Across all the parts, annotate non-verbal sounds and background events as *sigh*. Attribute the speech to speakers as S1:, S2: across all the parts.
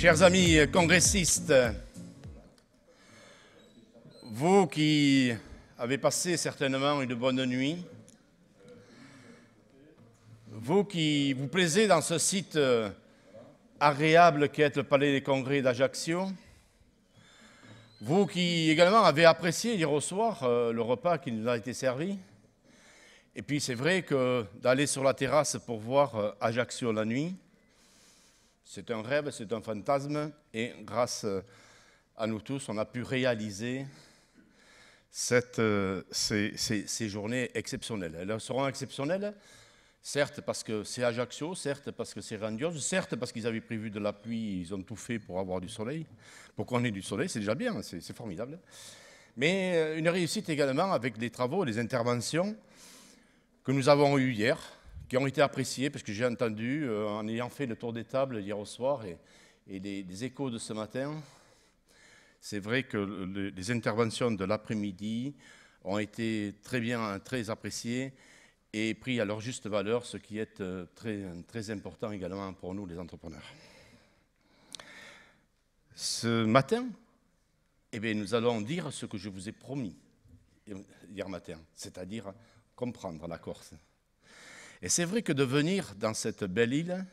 S1: Chers amis congressistes, vous qui avez passé certainement une bonne nuit, vous qui vous plaisez dans ce site euh, agréable qu'est le Palais des Congrès d'Ajaccio, vous qui également avez apprécié hier au soir le repas qui nous a été servi, et puis c'est vrai que d'aller sur la terrasse pour voir euh, Ajaccio la nuit, c'est un rêve, c'est un fantasme, et grâce à nous tous, on a pu réaliser cette, ces, journées exceptionnelles. Elles seront exceptionnelles Certes parce que c'est Ajaccio, certes parce que c'est grandiose, certes parce qu'ils avaient prévu de la pluie, ils ont tout fait pour avoir du soleil. Pour qu'on ait du soleil, c'est déjà bien, c'est formidable. Mais euh, une réussite également avec les travaux, les interventions que nous avons eues hier, qui ont été appréciées, parce que j'ai entendu, euh, en ayant fait le tour des tables hier au soir et, les, échos de ce matin, c'est vrai que les interventions de l'après-midi ont été très bien, très appréciées et pris à leur juste valeur, ce qui est euh, très, très important également pour nous, les entrepreneurs. Ce matin, eh bien, nous allons dire ce que je vous ai promis hier matin, c'est-à-dire comprendre la Corse. Et c'est vrai que de venir dans cette belle île,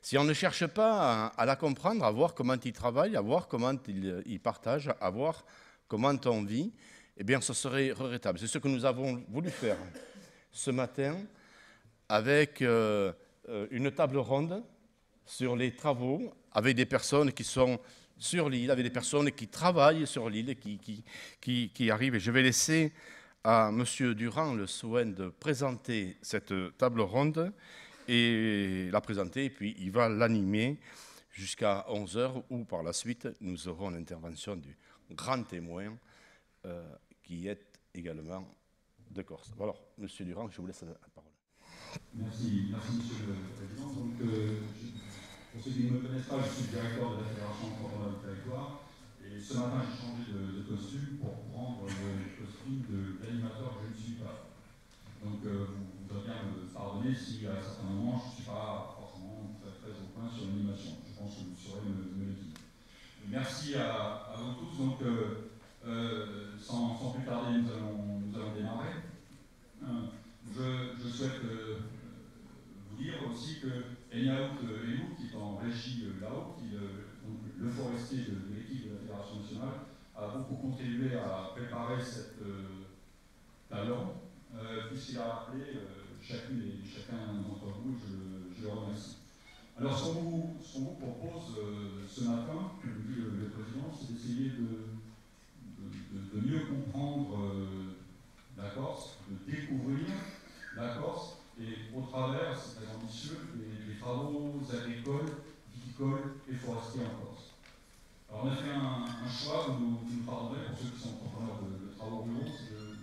S1: si on ne cherche pas à, la comprendre, à voir comment il travaille, à voir comment il, il partage, à voir comment on vit, eh bien, ce serait regrettable. C'est ce que nous avons voulu faire ce matin avec euh, euh, une table ronde sur les travaux, avec des personnes qui sont sur l'île, avec des personnes qui travaillent sur l'île, qui, qui, qui, arrivent. Et je vais laisser à M. Durand le soin de présenter cette table ronde et la présenter, et puis il va l'animer jusqu'à 11h, où par la suite nous aurons l'intervention du grand témoin euh, qui est également de Corse. Alors, Monsieur Durand, je vous laisse la parole.
S2: Merci, merci Monsieur le Président. Euh, pour ceux qui ne me connaissent pas, je suis directeur de la Fédération Entrepreneurs du Territoire. Et ce matin, j'ai changé de, costume pour prendre le costume de l'animateur que je ne suis pas. Donc, euh, vous, devez bien me pardonner si à certains moments, je ne suis pas forcément très, au point sur l'animation. Je pense que vous saurez me, le dire. Merci à, vous tous. Donc, euh, euh, sans, plus tarder, nous allons, démarrer. Je, souhaite vous dire aussi que Enyao Elou, qui est en régie là-haut, le forestier de, nationale, a beaucoup contribué à préparer cette table puisqu'il a rappelé chacune et chacun d'entre vous, je, le remercie. Alors, ce qu'on vous, propose ce matin, dit le, le président, c'est d'essayer de mieux comprendre euh, la Corse, de découvrir la Corse, et au travers, c'est très ambitieux, des, travaux agricoles, viticoles et forestiers en Corse. Alors on a fait un, choix, vous, nous pardonnerez pour ceux qui sont entrepreneurs de, de travaux ruraux, c'est de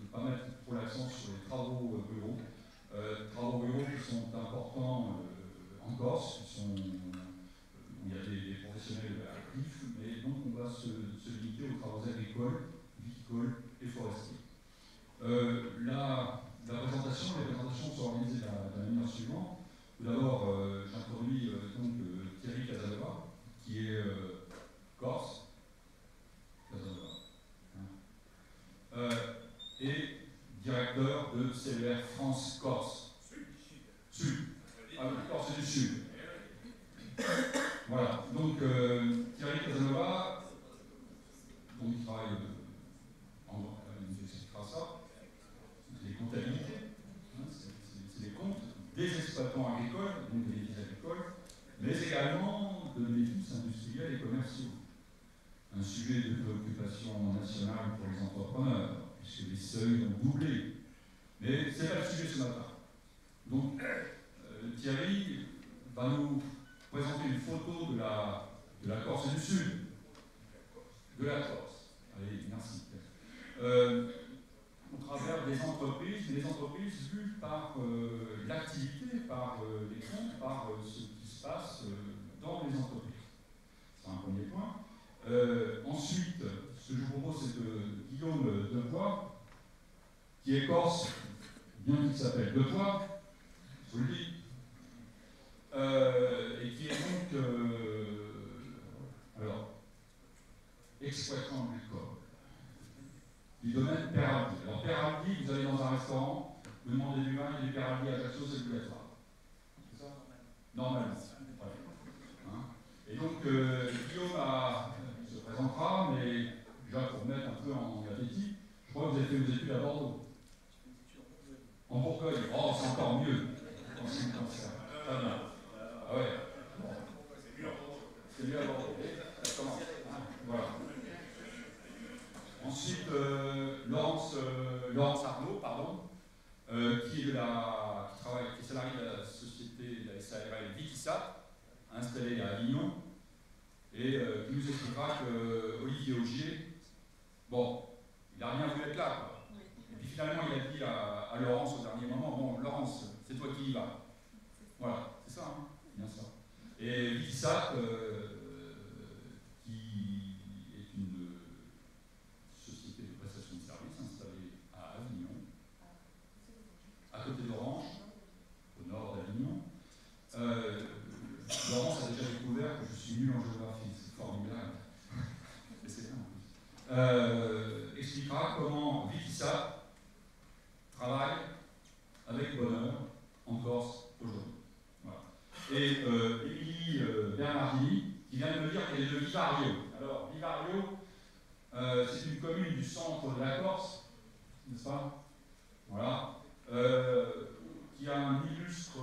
S2: ne pas mettre trop l'accent sur les travaux euh, ruraux. Euh, travaux ruraux qui sont importants en Corse, qui sont, où il y a des, professionnels actifs, mais donc on va se, se aux travaux agricoles, viticoles et forestiers. Euh, la, la, présentation, les présentations sont organisées de la, manière suivante. Tout d'abord, euh, j'introduis euh, donc Thierry Casanova, qui est corse, Casanova, hein. et directeur de CER France Corse. Sud. Ah, Corse du Sud. Voilà. Donc, Thierry Casanova donc il travaille en, il nous expliquera ça, les comptabilités, hein, c'est les comptes des exploitants agricoles, donc des agricoles, mais également de bénéfices industriels et commerciaux. Un sujet de préoccupation nationale pour les entrepreneurs, puisque les seuils ont doublé. Mais ce n'est pas le sujet ce matin. Donc, euh, Thierry va nous présenter une photo de la, de la Corse du Sud, de la Corse merci. Euh, au travers des entreprises, des entreprises vues par euh, l'activité, par euh, les comptes, par ce qui se passe dans les entreprises. C'est un premier point. ensuite, ce que je vous propose, c'est que Guillaume Devoix, qui est corse, bien qu'il s'appelle Devoix, je vous le dis, et qui est donc exploitant agricole. Du domaine Peraldi. Alors Peraldi, vous allez dans un restaurant, vous demandez du vin, il du Peraldi à Ajaccio, c'est obligatoire. C'est ça? Normalement. Hein? Et donc, euh, Guillaume se présentera, mais déjà pour mettre un peu en appétit, je crois que vous avez fait vos études à Bordeaux. En Bourgogne. Oh, c'est encore mieux. En ce qui concerne. Très bien. Ah ouais. C'est mieux à Bordeaux. Ça commence. Hein, voilà. Ensuite, euh, Laurence, euh, Laurence Arnaud, pardon, euh, qui, est de la, qui, travaille, qui est salarié de la société de la SARL Vitisat, installée à Avignon, et euh, qui nous expliquera que Olivier Augier, bon, il n'a rien voulu être là, quoi. Et puis finalement, il a dit à, Laurence au dernier moment, bon, Laurence, c'est toi qui y vas. Voilà, c'est ça, hein bien ça. Et Vitisat, euh, qui est une société de prestation de services installée à Avignon, à côté d'Orange, au nord d'Avignon. Euh, Laurence a déjà découvert que je suis nul en géographie, c'est formidable. Et c'est bien en plus. Euh, expliquera comment Vitisat travaille avec bonheur en Corse aujourd'hui. Et euh, Émilie euh, Bernardini, qui vient de me dire qu'elle est de Vivario. Alors, Vivario, euh, c'est une commune du centre de la Corse, n'est-ce pas? Voilà. Qui a un illustre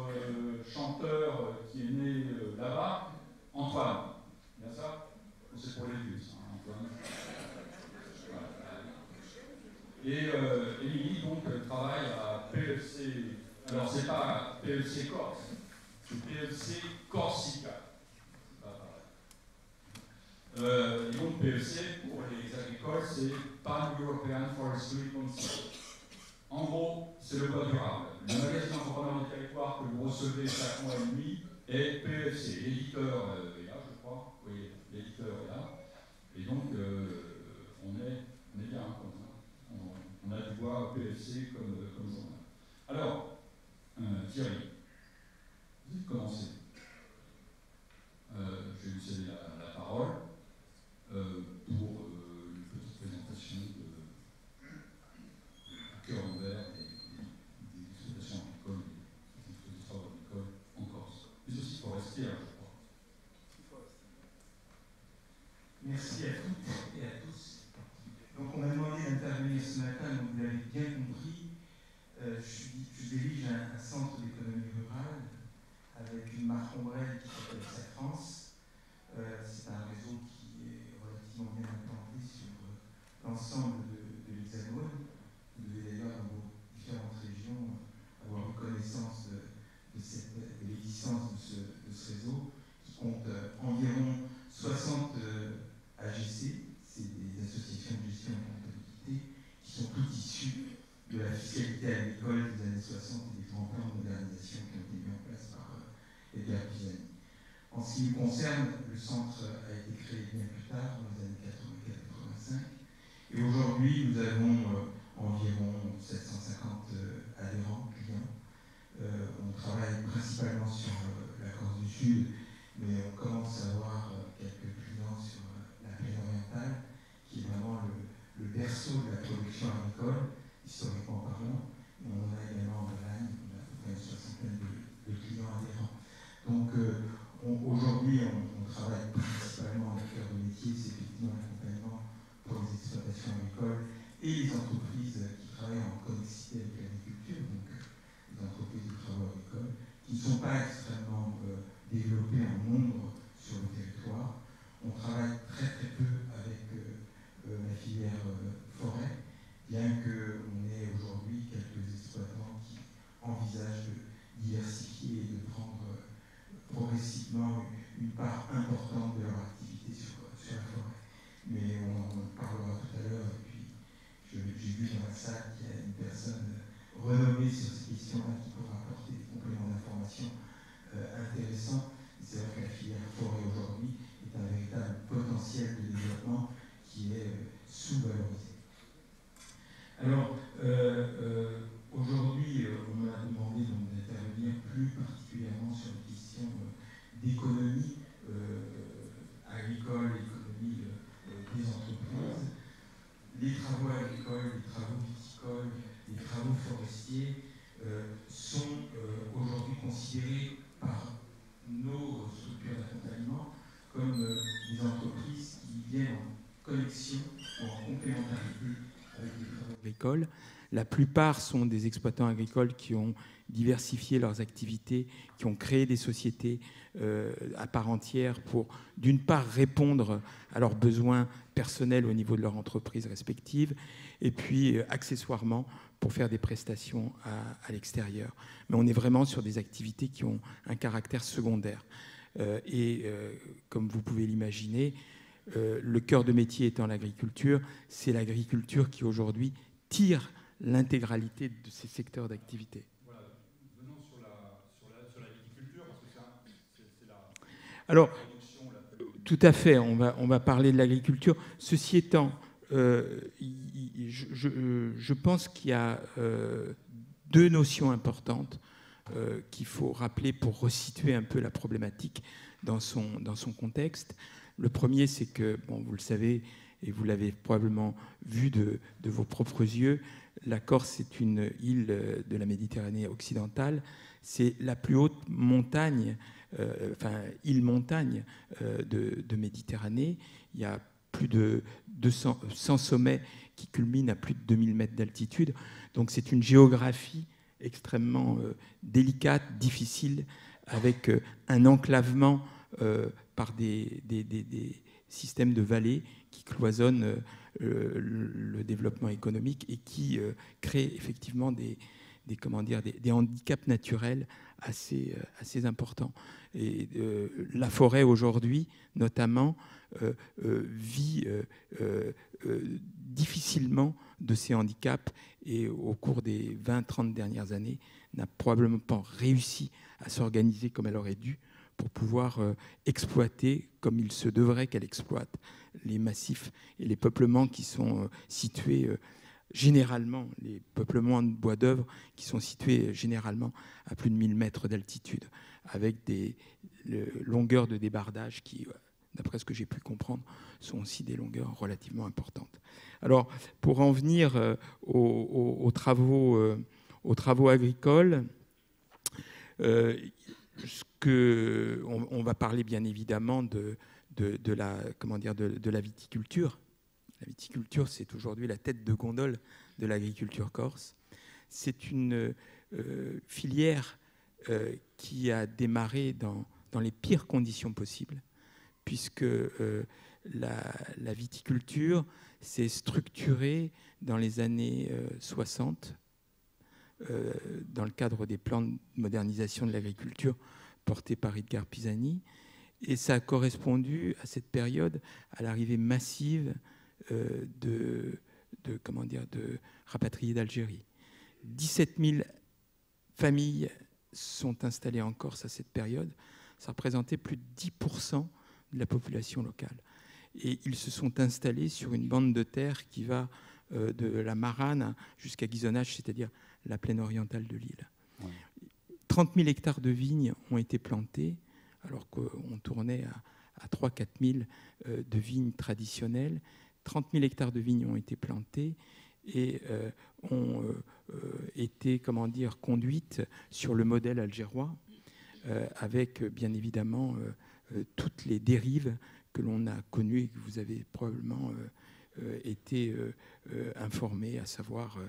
S2: chanteur qui est né là-bas, Antoine. Bien ça? C'est pour les vieux, hein, Antoine. Et euh, donc, elle travaille à PLC. Alors, c'est pas PLC Corse, c'est PLC Corsica. Euh, et donc, PLC, pour les agricoles, c'est Pan-European Forestry Council. En gros, c'est le bois durable. Le magazine entrepreneur du territoire que vous recevez chaque mois et demi est PFC. L'éditeur euh, est là, je crois. Oui, l'éditeur est là. Et donc, euh, on, est, on est bien. On, a du bois PFC comme, journal. Alors, euh, Thierry, vous avez commencé. Euh, je vais vous céder la, la parole euh, pour euh, une petite présentation de cœur ouvert des, des, des exploitations agricoles, des exploitations agricoles en Corse, mais aussi forestières, je crois.
S3: Merci à toutes et à tous. Donc on m'a demandé d'intervenir ce matin, donc vous l'avez bien compris. Euh, je, suis, je, dirige un, un centre d'économie rurale ombrelle qui s'appelle Safrance. Euh, C'est un réseau qui est relativement bien implanté sur euh, l'ensemble de, de l'Hexagone. Vous devez d'ailleurs dans vos différentes régions avoir eu connaissance de, de, cette, de l'existence de ce, de ce réseau qui compte euh, environ 60 AGC, c'est des associations de gestion et de comptabilité qui sont toutes issues de la fiscalité agricole des années 60 et des grands plans de modernisation qui ont été mis en place par euh, Edgar Pisani. En ce qui nous concerne, le centre a été créé bien plus tard, dans les années 84-85, et aujourd'hui nous avons euh, environ 750 euh, adhérents, clients. Euh, on travaille principalement sur euh, la Corse du Sud, mais on commence à avoir euh, quelques clients sur la plaine orientale, qui est vraiment le, le berceau de la production agricole historiquement parlant. On en a également en Bretagne, on a à peu près une soixantaine de, de clients adhérents. Donc euh, aujourd'hui, on, on, travaille principalement avec cœur de métier, c'est effectivement l'accompagnement pour les exploitations agricoles et les entreprises qui travaillent en connexité avec l'agriculture, donc les entreprises de travaux agricoles, qui ne sont pas extrêmement euh, développées en nombre sur le territoire. On travaille très très peu avec euh, la filière forêt bien qu'on ait aujourd'hui quelques exploitants
S4: connexion ou en complémentarité avec les travaux
S3: agricoles. La plupart sont des exploitants agricoles qui ont diversifié leurs activités, qui ont créé des sociétés euh, à part entière pour, d'une part, répondre à leurs besoins personnels au niveau de leur entreprise respective, et puis, euh, accessoirement, pour faire des prestations à, l'extérieur. Mais on est vraiment sur des activités qui ont un caractère secondaire. Euh, et comme vous pouvez l'imaginer, le cœur de métier étant l'agriculture, c'est l'agriculture qui aujourd'hui tire l'intégralité de ces secteurs d'activité. Alors, tout à fait, on va, on va parler de l'agriculture. Ceci étant, euh, je, je, pense qu'il y a euh, deux notions importantes euh, qu'il faut rappeler pour resituer un peu la problématique dans son, dans son contexte. Le premier, c'est que, bon, vous le savez, et vous l'avez probablement vu de, de, vos propres yeux, la Corse est une île de la Méditerranée occidentale. C'est la plus haute montagne, euh, enfin île montagne euh, de, Méditerranée. Il y a plus de 200, 100 sommets qui culminent à plus de 2000 mètres d'altitude. Donc c'est une géographie extrêmement euh, délicate, difficile, avec un enclavement par des, systèmes de vallées qui cloisonnent euh, le développement économique et qui euh, crée effectivement des, des, comment dire, des, handicaps naturels assez, euh, assez importants. Et la forêt aujourd'hui, notamment, vit difficilement de ces handicaps et au cours des 20-30 dernières années n'a probablement pas réussi à s'organiser comme elle aurait dû pour pouvoir exploiter comme il se devrait qu'elle exploite les massifs et les peuplements qui sont euh, situés euh, généralement, les peuplements de bois d'œuvre qui sont situés généralement à plus de 1000 mètres d'altitude, avec des longueurs de débardage qui, euh, d'après ce que j'ai pu comprendre, sont aussi des longueurs relativement importantes. Alors, pour en venir aux, travaux, aux travaux agricoles, on, va parler bien évidemment de, la, viticulture. La viticulture, c'est aujourd'hui la tête de gondole de l'agriculture corse. C'est une euh, filière euh, qui a démarré dans, dans, les pires conditions possibles, puisque euh, la, la, viticulture s'est structurée dans les années 60 dans le cadre des plans de modernisation de l'agriculture portés par Edgar Pisani. Et ça a correspondu à cette période à l'arrivée massive euh, de, comment dire, de rapatriés d'Algérie. 17 000 familles sont installées en Corse à cette période. Ça représentait plus de 10% de la population locale. Et ils se sont installés sur une bande de terre qui va euh, de la Marane jusqu'à Ghisonaccia, c'est-à-dire la plaine orientale de l'île. 30 000 hectares de vignes ont été plantés alors qu'on tournait à, 3-4 000 euh, de vignes traditionnelles. 30 000 hectares de vignes ont été plantés et euh, ont euh, été comment dire, conduites sur le modèle algérois, avec bien évidemment toutes les dérives que l'on a connues et que vous avez probablement été informé, à savoir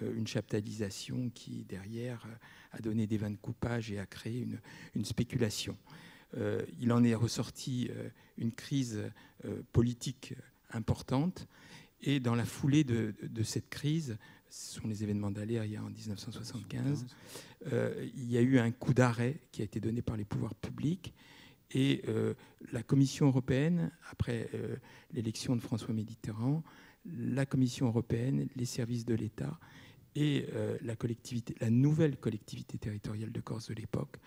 S3: une chaptalisation qui, derrière, a donné des vins de coupage et a créé une, une spéculation. Euh, il en est ressorti euh, une crise euh, politique importante. Et dans la foulée de, cette crise, ce sont les événements d'Aléria en 1975, il y a eu un coup d'arrêt qui a été donné par les pouvoirs publics. Et la Commission européenne, après l'élection de François Mitterrand, la Commission européenne, les services de l'État et la, collectivité, la nouvelle collectivité territoriale de Corse de l'époque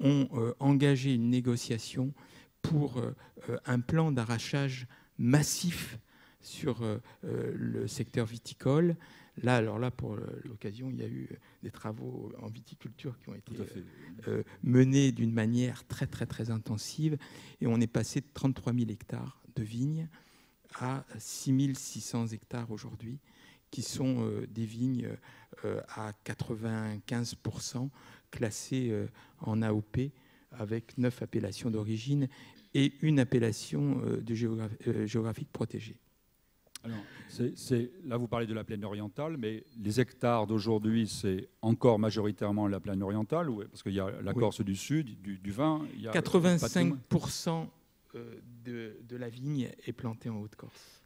S3: ont euh, engagé une négociation pour euh, euh, un plan d'arrachage massif sur le secteur viticole. Là, alors là, pour l'occasion, il y a eu des travaux en viticulture qui ont été menés d'une manière très, très, très intensive. Et on est passé de 33 000 hectares de vignes à 6 600 hectares aujourd'hui, qui sont des vignes à 95% classé euh, en AOP avec neuf appellations d'origine et une appellation euh, de euh, géographique protégée.
S2: là, vous parlez de la plaine orientale, mais les hectares d'aujourd'hui, c'est encore majoritairement la plaine orientale, parce qu'il y a la Corse du Sud, du, vin. Il y a
S3: 85% euh, de, de, la vigne est plantée en Haute-Corse.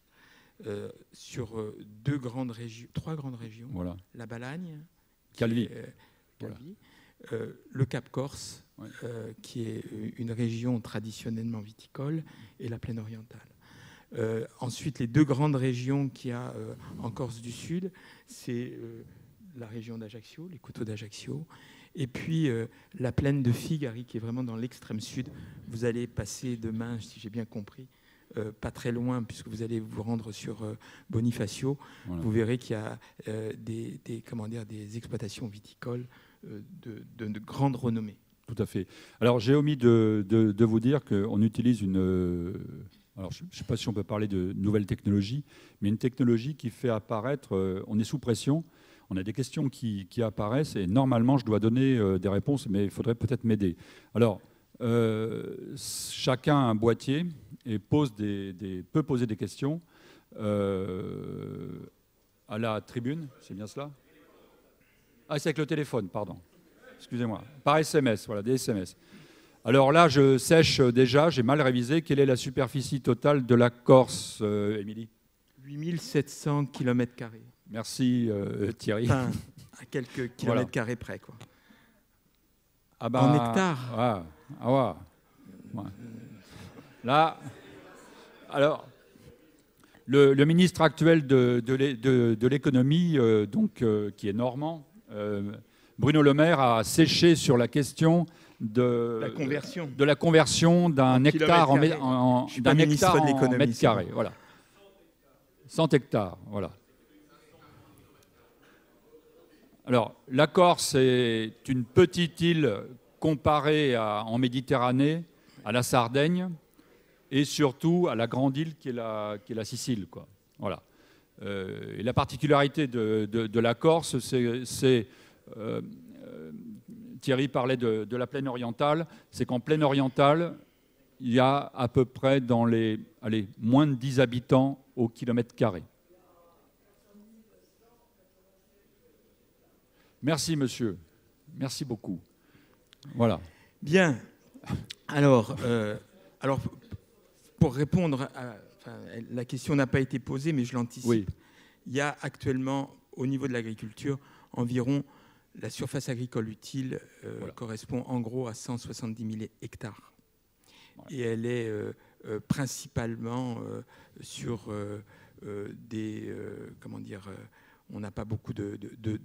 S3: Euh, sur euh, deux grandes régions, trois grandes régions,
S2: voilà.
S3: la Balagne,
S2: Calvi,
S3: le Cap Corse, qui est une région traditionnellement viticole, et la plaine orientale. Euh, ensuite, les deux grandes régions qu'il y a euh, en Corse du Sud, c'est euh, la région d'Ajaccio, les coteaux d'Ajaccio, et puis la plaine de Figari, qui est vraiment dans l'extrême sud. Vous allez passer demain, si j'ai bien compris, pas très loin, puisque vous allez vous rendre sur Bonifacio. Vous verrez qu'il y a des, comment dire, des exploitations viticoles de, de, grande renommée.
S2: Tout à fait. Alors j'ai omis de, de vous dire qu'on utilise une alors je ne sais pas si on peut parler de nouvelle technologie, mais une technologie qui fait apparaître, euh, on est sous pression, on a des questions qui, apparaissent et normalement je dois donner euh, des réponses, mais il faudrait peut-être m'aider. Alors, euh, chacun a un boîtier et pose des, peut poser des questions à la tribune, c'est bien cela? Ah, c'est avec le téléphone, pardon. Excusez-moi. Par SMS, voilà, des SMS. Alors là, je sèche déjà, j'ai mal révisé. Quelle est la superficie totale de la Corse, euh, Émilie?
S3: 8700 km.
S2: Merci euh, Thierry.
S3: Enfin, à quelques kilomètres carrés près. Quoi.
S2: Ah bah,
S3: en hectares
S2: ah, ah ouais. Là, alors, le, ministre actuel de, de l'économie, euh, donc, qui est normand, Bruno Le Maire, a séché sur la question de
S3: la conversion,
S2: de la conversion d'un hectare en, en, d'un hectare en mètre carré. Voilà. 100 hectares, voilà. Alors, la Corse est une petite île comparée à, en Méditerranée à la Sardaigne et surtout à la grande île qui est la, Sicile. Euh, la particularité de, la Corse, c'est euh, Thierry parlait de, la plaine orientale, c'est qu'en plaine orientale, il y a à peu près dans les allez, moins de 10 habitants au kilomètre carré. Merci, monsieur. Merci beaucoup. Voilà.
S3: Bien. Alors, euh, alors pour répondre à. la question n'a pas été posée, mais je l'anticipe. Il y a actuellement, au niveau de l'agriculture, environ la surface agricole utile euh, correspond en gros à 170 000 hectares. Et elle est euh, euh, principalement sur des. comment dire on n'a pas beaucoup de,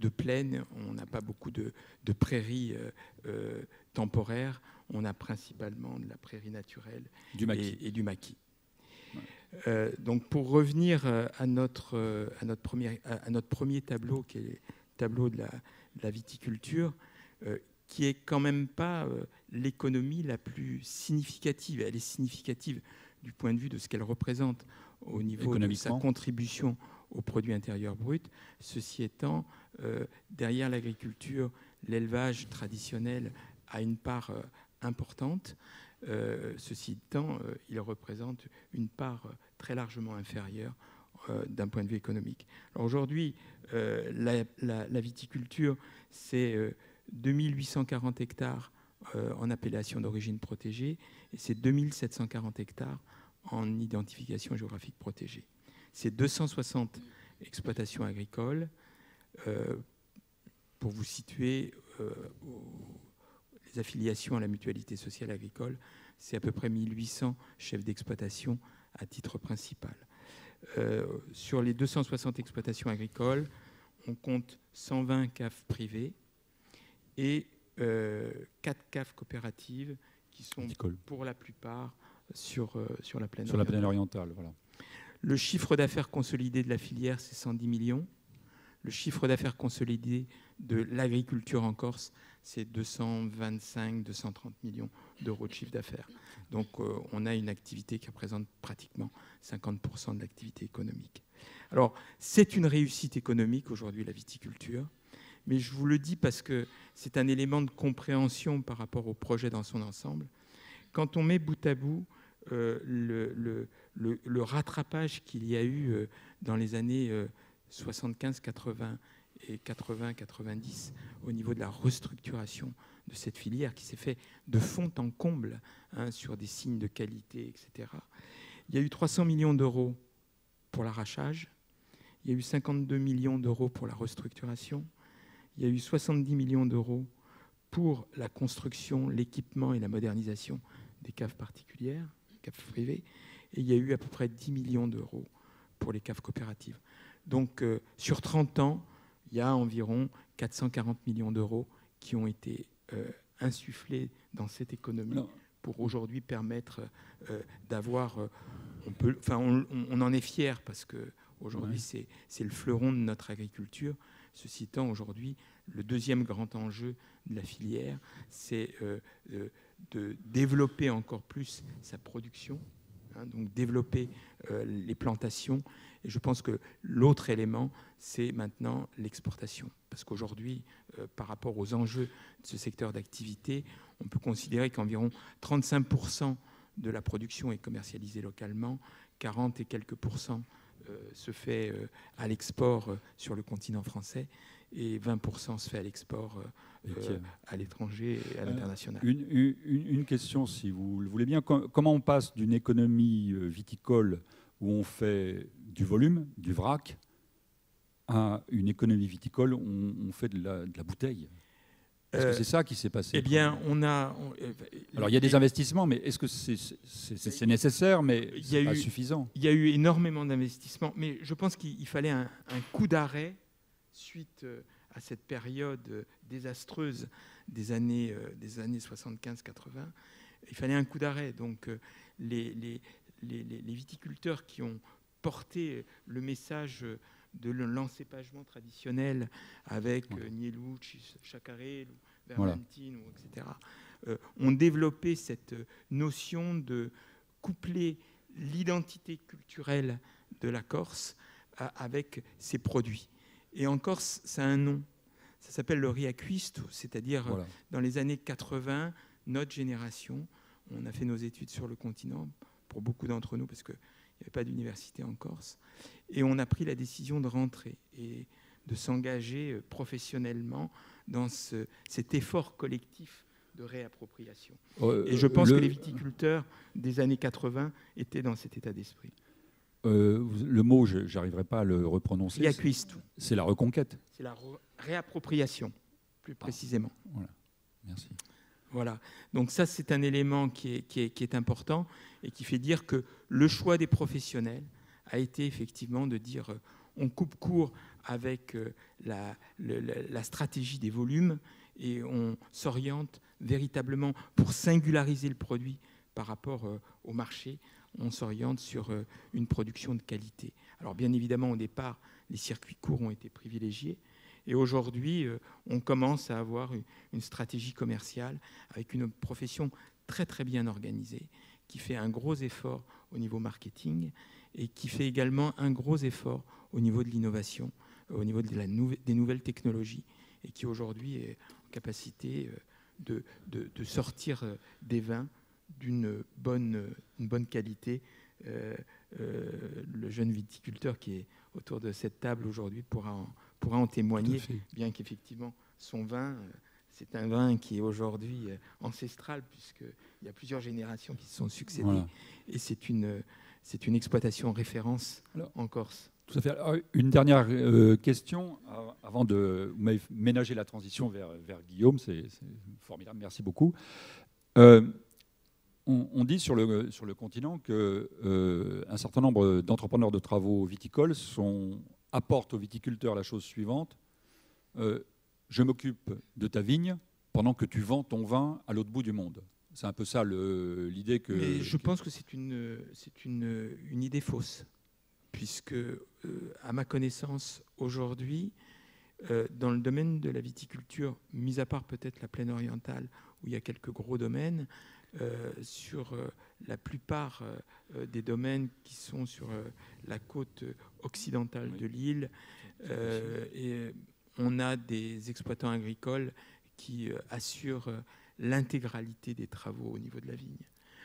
S3: plaines, on n'a pas beaucoup de, prairies temporaires, on a principalement de la prairie naturelle Et, du maquis. donc pour revenir à notre, à, notre premier, à notre premier tableau, qui est le tableau de la, la viticulture, euh, qui est quand même pas euh, l'économie la plus significative. Elle est significative du point de vue de ce qu'elle représente au niveau de sa contribution au produit intérieur brut. Ceci étant, euh, derrière l'agriculture, l'élevage traditionnel a une part importante. ceci étant, il représente une part très largement inférieure euh, d'un point de vue économique. Aujourd'hui, euh, la, viticulture, c'est 2840 euh, hectares en appellation d'origine protégée et c'est 2740 hectares en identification géographique protégée. C'est 260 exploitations agricoles. pour vous situer, les affiliations à la mutualité sociale agricole, c'est à peu près 1800 chefs d'exploitation à titre principal. Euh, sur les 260 exploitations agricoles, on compte 120 caves privées et euh, 4 caves coopératives qui sont pour la plupart sur, euh, sur la plaine
S2: sur orientale. la plaine orientale. Voilà.
S3: Le chiffre d'affaires consolidé de la filière, c'est 110 millions. Le chiffre d'affaires consolidé de l'agriculture en Corse, c'est 225-230 millions d'euros de chiffre d'affaires. Donc euh, on a une activité qui représente pratiquement 50% de l'activité économique. Alors c'est une réussite économique aujourd'hui la viticulture, mais je vous le dis parce que c'est un élément de compréhension par rapport au projet dans son ensemble. Quand on met bout à bout le, le, rattrapage qu'il y a eu dans les années 75-80 et 80-90 au niveau de la restructuration de cette filière qui s'est fait de fond en comble hein, sur des signes de qualité, etc. Il y a eu 300 millions d'euros pour l'arrachage, il y a eu 52 millions d'euros pour la restructuration, il y a eu 70 millions d'euros pour la construction, l'équipement et la modernisation des caves particulières, caves privées, et il y a eu à peu près 10 millions d'euros pour les caves coopératives. Donc euh, sur 30 ans, il y a environ 440 millions d'euros qui ont été euh, insufflés dans cette économie pour aujourd'hui permettre euh, d'avoir. on, peut, enfin, on, en est fier parce que aujourd'hui c'est le fleuron de notre agriculture. Ceci étant, aujourd'hui, le deuxième grand enjeu de la filière, c'est de développer encore plus sa production, hein, donc développer les plantations et je pense que l'autre élément, c'est maintenant l'exportation. Parce qu'aujourd'hui, euh, par rapport aux enjeux de ce secteur d'activité, on peut considérer qu'environ 35% de la production est commercialisée localement, 40 et quelques pourcents euh, se fait euh, à l'export sur le continent français et 20% se fait à l'export à l'étranger et à l'international.
S2: Une, une, une, question, si vous le voulez bien. Comment on passe d'une économie viticole où on fait du volume, du vrac, à une économie viticole, on, on fait de la, de la bouteille? Est-ce que euh, c'est ça qui s'est passé
S3: Eh bien, on a.
S2: Euh, Alors, il y a des investissements, mais est-ce que c'est nécessaire, mais c'est pas suffisant?
S3: Il y a eu énormément d'investissements, mais je pense qu'il fallait un, coup d'arrêt suite euh, à cette période désastreuse des années, des années 75-80. Il fallait un coup d'arrêt. Donc, les, les, les, les, viticulteurs qui ont porter le message de l'encépagement traditionnel avec ouais. Nielou, Chacaré, Vermentine, etc., euh, ont développé cette notion de coupler l'identité culturelle de la Corse avec ses produits. Et en Corse, ça a un nom. Ça s'appelle le riaquisto, c'est-à-dire dans les années 80, notre génération, on a fait nos études sur le continent, pour beaucoup d'entre nous, parce que n'y avait pas d'université en Corse. Et on a pris la décision de rentrer et de s'engager euh, professionnellement dans ce, cet effort collectif de réappropriation. Euh, et je pense que les viticulteurs des années 80 étaient dans cet état d'esprit.
S2: Euh, le mot, je n'arriverai pas à le reprononcer. C'est la reconquête.
S3: C'est la réappropriation, plus précisément.
S2: Voilà. Merci.
S3: Voilà. Donc ça, c'est un élément qui est, qui, est, qui est, important et qui fait dire que le choix des professionnels a été effectivement de dire euh, on coupe court avec euh, la, la, stratégie des volumes et on s'oriente véritablement pour singulariser le produit par rapport au marché. On s'oriente sur une production de qualité. Alors bien évidemment, au départ, les circuits courts ont été privilégiés, et aujourd'hui, euh, on commence à avoir une stratégie commerciale avec une profession très très bien organisée, qui fait un gros effort au niveau marketing et qui fait également un gros effort au niveau de l'innovation, euh, au niveau des nouvelles technologies, et qui aujourd'hui est en capacité euh, de, sortir des vins d'une bonne, une bonne qualité. le jeune viticulteur qui est autour de cette table aujourd'hui pourra en, pourra en témoigner, bien qu'effectivement, son vin, euh, c'est un vin qui est aujourd'hui euh, ancestral, puisqu'il y a plusieurs générations qui se sont succédées. Et c'est une, c'est une exploitation référence en Corse.
S2: Tout à fait. une dernière euh, question avant de ménager la transition vers, vers Guillaume, c'est formidable, merci beaucoup. On, dit sur le, continent qu'un un certain nombre d'entrepreneurs de travaux viticoles sont apporte aux viticulteurs la chose suivante euh, je m'occupe de ta vigne pendant que tu vends ton vin à l'autre bout du monde. C'est un peu ça l'idée que.
S3: Mais je pense que c'est une, idée fausse, puisque, euh, à ma connaissance, aujourd'hui, euh, dans le domaine de la viticulture, mis à part peut-être la plaine orientale, où il y a quelques gros domaines, sur la plupart des domaines qui sont sur la côte occidentale de l'île. Euh, et on a des exploitants agricoles qui euh, assurent euh, l'intégralité des travaux au niveau de la vigne.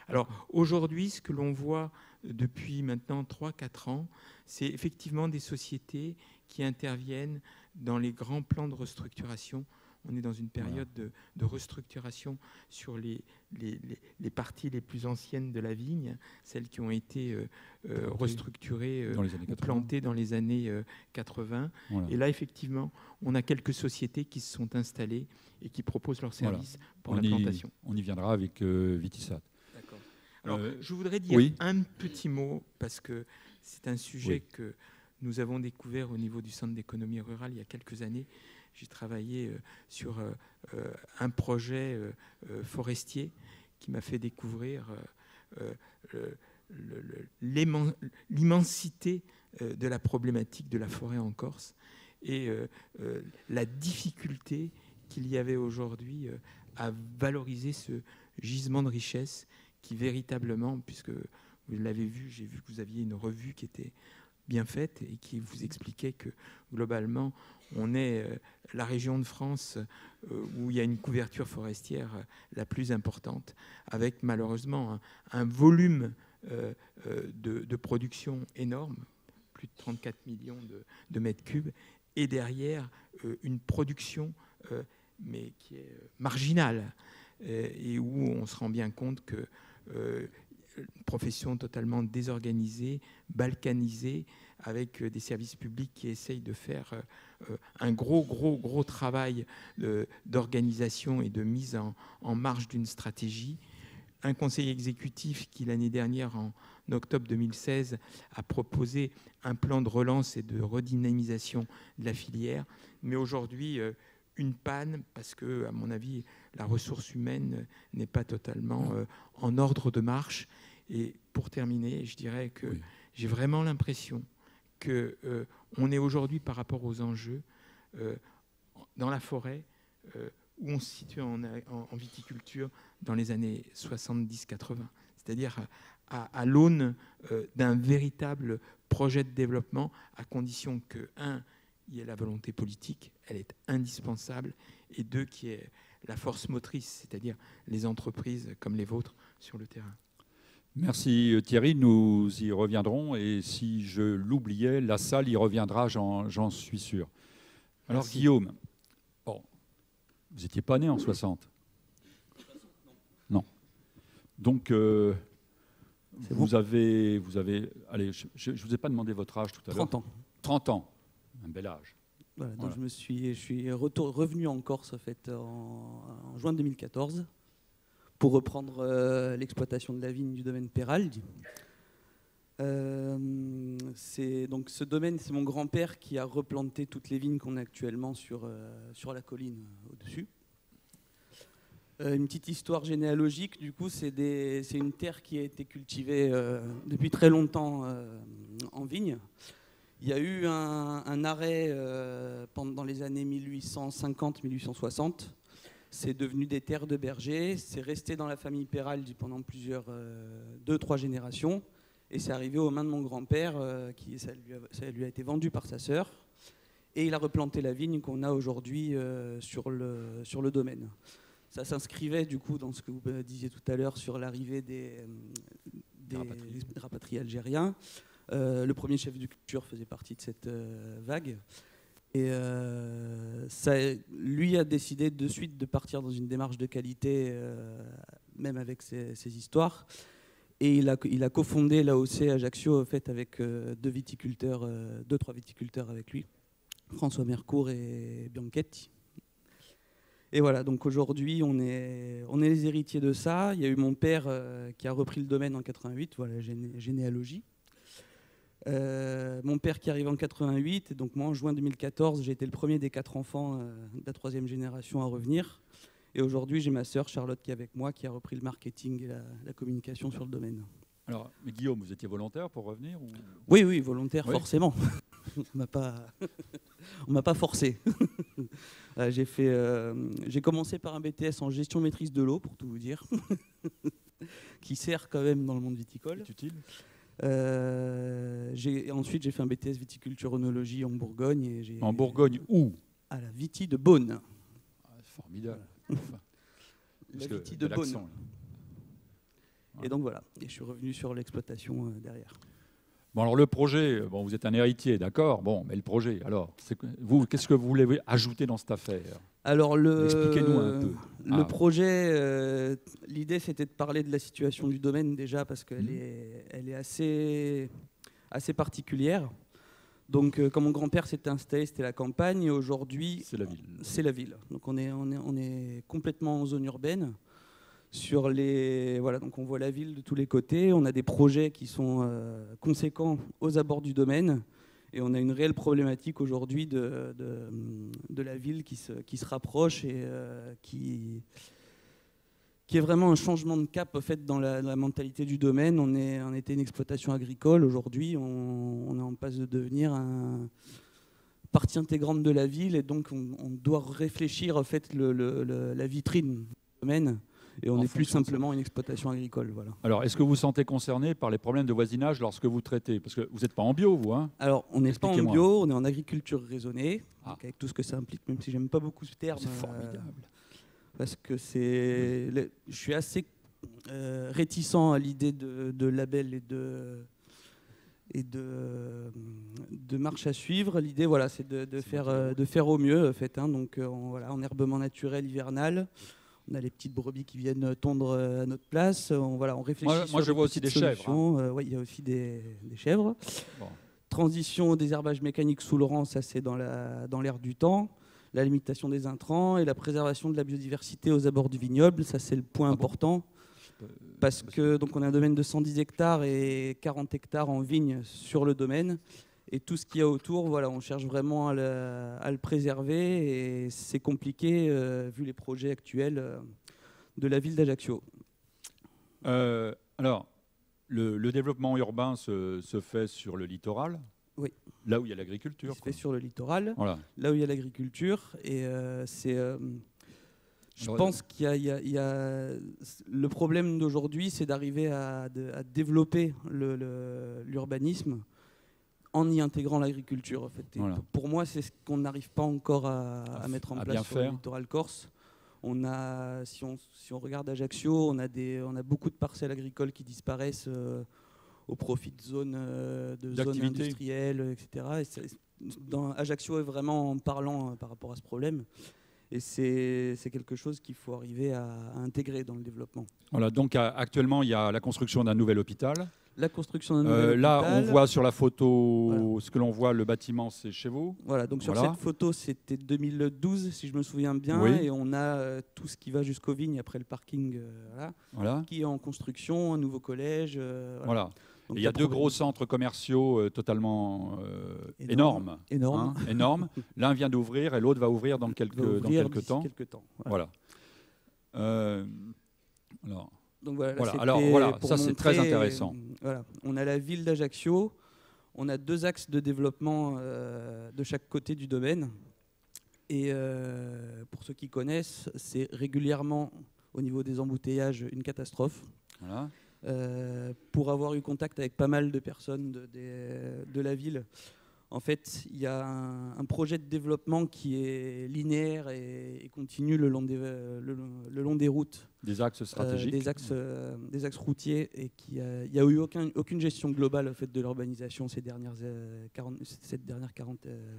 S3: Alors aujourd'hui, ce que l'on voit depuis maintenant 3-4 ans, c'est effectivement des sociétés qui interviennent dans les grands plans de restructuration. On est dans une période de, de restructuration sur les, les, les- les parties les plus anciennes de la vigne, celles qui ont été euh, euh, restructurées euh,
S2: Dans les années
S3: ou
S2: 80.
S3: plantées dans les années euh, 80.
S2: Voilà.
S3: Et là, effectivement, on a quelques sociétés qui se sont installées et qui proposent leurs
S2: Voilà.
S3: services pour
S2: on,
S3: la
S2: y,
S3: plantation.
S2: on y viendra avec Vitisat.
S3: Alors,
S2: Euh,
S3: je voudrais dire
S2: oui.
S3: un petit mot parce que c'est un sujet
S2: Oui.
S3: que nous avons découvert au niveau du Centre d'économie rurale il y a quelques années. J'ai travaillé euh, sur euh, euh, un projet forestier qui m'a fait découvrir l'immensité de la problématique de la forêt en Corse et la difficulté qu'il y avait aujourd'hui à valoriser ce gisement de richesse qui véritablement, puisque vous l'avez vu, j'ai vu que vous aviez une revue qui était bien faite et qui vous expliquait que globalement, on est euh, la région de France euh, où il y a une couverture forestière euh, la plus importante, avec malheureusement un, volume de, production énorme, plus de 34 millions de, de mètres cubes, et derrière une production, mais qui est marginale, et où on se rend bien compte que profession totalement désorganisée, balkanisée, avec euh, des services publics qui essayent de faire euh, euh, un gros, gros, gros travail d'organisation et de mise en, en marche d'une stratégie. Un conseil exécutif qui, l'année dernière, en octobre 2016, a proposé un plan de relance et de redynamisation de la filière, mais aujourd'hui, une panne parce que, à mon avis, la ressource humaine n'est pas totalement en ordre de marche. Et pour terminer, je dirais que
S2: Oui.
S3: j'ai vraiment l'impression que euh, on est aujourd'hui par rapport aux enjeux euh, dans la forêt euh, où on se situe en, en- en viticulture dans les années 70-80, c'est-à-dire à, à l'aune d'un véritable projet de développement à condition que, un, il y ait la volonté politique, elle est indispensable, et deux, qu'il y ait la force motrice, c'est-à-dire les entreprises comme les vôtres sur le terrain.
S2: Merci euh, Thierry, nous y reviendrons et si je l'oubliais, la salle y reviendra, j'en suis sûr. Alors
S3: Merci.
S2: Guillaume, bon, vous n'étiez pas né en 60 Non. Donc euh, vous, avez, vous avez, allez, je ne vous ai pas demandé votre âge tout à l'heure.
S5: 30 ans.
S2: 30 ans, un bel âge.
S5: Voilà, donc
S2: Voilà.
S5: je me suis, je suis retour- revenu en Corse en, fait, en, en juin 2014 pour reprendre euh, l'exploitation de la vigne du domaine Peraldi. Euh, donc ce domaine, c'est mon grand-père qui a replanté toutes les vignes qu'on a actuellement sur, euh, sur la colline euh, au-dessus. Une petite histoire généalogique, du coup, c'est une terre qui a été cultivée depuis très longtemps en vigne. Il y a eu un, un arrêt pendant les années 1850-1860. C'est devenu des terres de bergers. C'est resté dans la famille Peraldi pendant plusieurs, euh, deux, trois générations. Et c'est arrivé aux mains de mon grand-père, euh, qui ça lui, a, ça lui a été vendu par sa sœur. Et il a replanté la vigne qu'on a aujourd'hui euh, sur, le, sur le domaine. Ça s'inscrivait du coup dans ce que vous disiez tout à l'heure sur l'arrivée des, des
S2: Rapatriés.
S5: rapatriés algériens. Le premier chef de culture faisait partie de cette vague. Et euh, ça, lui a décidé de suite de partir dans une démarche de qualité, euh, même avec ses, histoires. Et il a, il a cofondé l'AOC Ajaccio en fait, avec euh, deux viticulteurs, deux, trois viticulteurs avec lui, François Mercourt et Bianchetti. Et voilà, donc aujourd'hui, on est, on est les héritiers de ça. Il y a eu mon père qui a repris le domaine en 88, voilà, géné- généalogie. Euh, mon père qui arrive en 88, et donc moi en juin 2014, j'ai été le premier des quatre enfants euh, de la troisième génération à revenir. Et aujourd'hui, j'ai ma sœur Charlotte qui est avec moi, qui a repris le marketing et la, la communication sur le domaine.
S2: Alors, mais Guillaume, vous étiez volontaire pour revenir ou...
S5: Oui, oui, volontaire,
S2: Oui.
S5: forcément. *laughs* on m'a pas, *laughs* on m'a pas forcé. *laughs* Euh, j'ai fait, euh, j'ai commencé par un BTS en gestion maîtrise de l'eau, pour tout vous dire, qui sert quand même dans le monde viticole.
S2: C'est utile
S5: ensuite, j'ai fait un BTS viticulture œnologie en Bourgogne et j'ai
S2: En Bourgogne, où?
S5: À la Viti de Beaune.
S2: Ah, Formidable. *laughs*
S5: La Viti
S2: de
S5: Beaune. Et donc voilà, et je suis revenu sur l'exploitation euh, derrière.
S2: Bon, alors le projet, bon, vous êtes un héritier, d'accord Bon, mais le projet, alors, vous, qu'est-ce que vous voulez ajouter dans cette affaire?
S5: Alors, le,
S2: expliquez-nous un peu.
S5: Le
S2: Ah.
S5: projet, euh, l'idée c'était de parler de la situation du domaine déjà parce qu'elle
S2: Mhm.
S5: est, elle est assez, assez particulière. Donc, euh, quand mon grand-père s'était installé, c'était la campagne, et aujourd'hui,
S2: C'est la ville.
S5: c'est la ville. Donc, on est, on est, on est complètement en zone urbaine. Sur les, voilà, donc on voit la ville de tous les côtés. On a des projets qui sont euh, conséquents aux abords du domaine. Et on a une réelle problématique aujourd'hui de, de, la ville qui se, qui se rapproche et euh, qui, qui est vraiment un changement de cap au fait, dans la, mentalité du domaine. On, est, on était une exploitation agricole. Aujourd'hui, on, est en passe de devenir un partie intégrante de la ville. Et donc, on, doit réfléchir au fait, le- la vitrine du domaine. Et on n'est plus simplement une exploitation agricole. Voilà.
S2: Alors, est-ce que vous vous sentez concerné par les problèmes de voisinage lorsque vous traitez? Parce que vous n'êtes pas en bio, vous, hein
S5: Alors, on n'est pas en bio, on est en agriculture raisonnée,
S2: Ah.
S5: donc avec tout ce que ça implique, même si j'aime pas beaucoup ce terme.
S2: C'est
S5: euh,
S2: formidable.
S5: parce que c'est, je suis assez euh, réticent à l'idée de, de label et de et de, de marche à suivre. L'idée, voilà, c'est de, de faire, euh, de faire au mieux, en fait. hein. donc, euh, on- voilà, en herbement naturel hivernal. On a les petites brebis qui viennent tondre euh, à notre place. On, voilà, on réfléchit.
S2: Moi-
S5: sur
S2: moi, je
S5: des
S2: vois aussi
S5: petites
S2: des chèvres, hein.
S5: Euh, il y a aussi des, des chèvres.
S2: Bon.
S5: Transition au désherbage mécanique sous Laurent, ça c'est dans la- dans l'air du temps. La limitation des intrants et la préservation de la biodiversité aux abords du vignoble, ça c'est le point
S2: Ah bon
S5: important. Parce que donc on a un domaine de 110 hectares et 40 hectares en vigne sur le domaine. Et tout ce qu'il y a autour, voilà, on cherche vraiment à le, à le préserver et c'est compliqué euh, vu les projets actuels euh, de la ville d'Ajaccio.
S2: Euh, alors, le, le développement urbain se, se fait sur le littoral
S5: Oui.
S2: Là où il y a l'agriculture.
S5: se fait sur le littoral.
S2: Voilà.
S5: là où il y a l'agriculture. Et c'est. je pense qu'il y a, y y le problème d'aujourd'hui, c'est d'arriver à, développer l'urbanisme en y intégrant l'agriculture. En fait. Et
S2: Voilà.
S5: p- Pour moi, c'est ce qu'on n'arrive pas encore à, mettre en
S2: à
S5: place sur le littoral corse. On a, si, on, si on regarde Ajaccio, on a, des, on a beaucoup de parcelles agricoles qui disparaissent euh, au profit de zones, euh, de zones
S2: D'activités.
S5: industrielles, etc. Et dans, Ajaccio est vraiment en parlant euh, par rapport à ce problème. Et c'est quelque chose qu'il faut arriver à, à intégrer dans le développement.
S2: Voilà, donc actuellement, il y a la construction d'un nouvel hôpital.
S5: La construction d'un
S2: Euh,
S5: nouvel
S2: là,
S5: hôpital.
S2: on voit sur la photo,
S5: Voilà.
S2: ce que l'on voit, le bâtiment, c'est chez vous.
S5: Voilà, donc sur
S2: Voilà.
S5: cette photo, c'était 2012, si je me souviens bien,
S2: Oui.
S5: et on a euh, tout ce qui va jusqu'aux vignes après le parking, euh, voilà, qui est en construction, un nouveau collège. euh, voilà.
S2: il y a deux gros centres commerciaux euh, totalement euh,
S5: Énorme.
S2: énormes.
S5: énormes.
S2: hein, *laughs* énormes. L'un vient d'ouvrir et l'autre va ouvrir dans quelques, dans quelques temps.
S5: quelques temps. Voilà.
S2: Voilà. Euh, alors,
S5: Donc voilà,
S2: alors voilà,
S5: pour
S2: ça, c'est très intéressant.
S5: euh, Voilà, on a la ville d'Ajaccio, on a deux axes de développement euh, de chaque côté du domaine. Et euh, pour ceux qui connaissent, c'est régulièrement au niveau des embouteillages une catastrophe.
S2: voilà.
S5: Euh, pour avoir eu contact avec pas mal de personnes de, de la ville, en fait, il y a un, un projet de développement qui est linéaire et, et continu le long des, euh, le, le long des routes
S2: Des axes
S5: euh,
S2: stratégiques.
S5: des, axes, euh, des axes routiers et qui il n'y a eu aucun, aucune gestion globale en fait, de l'urbanisation ces dernières, euh, 40 cette dernière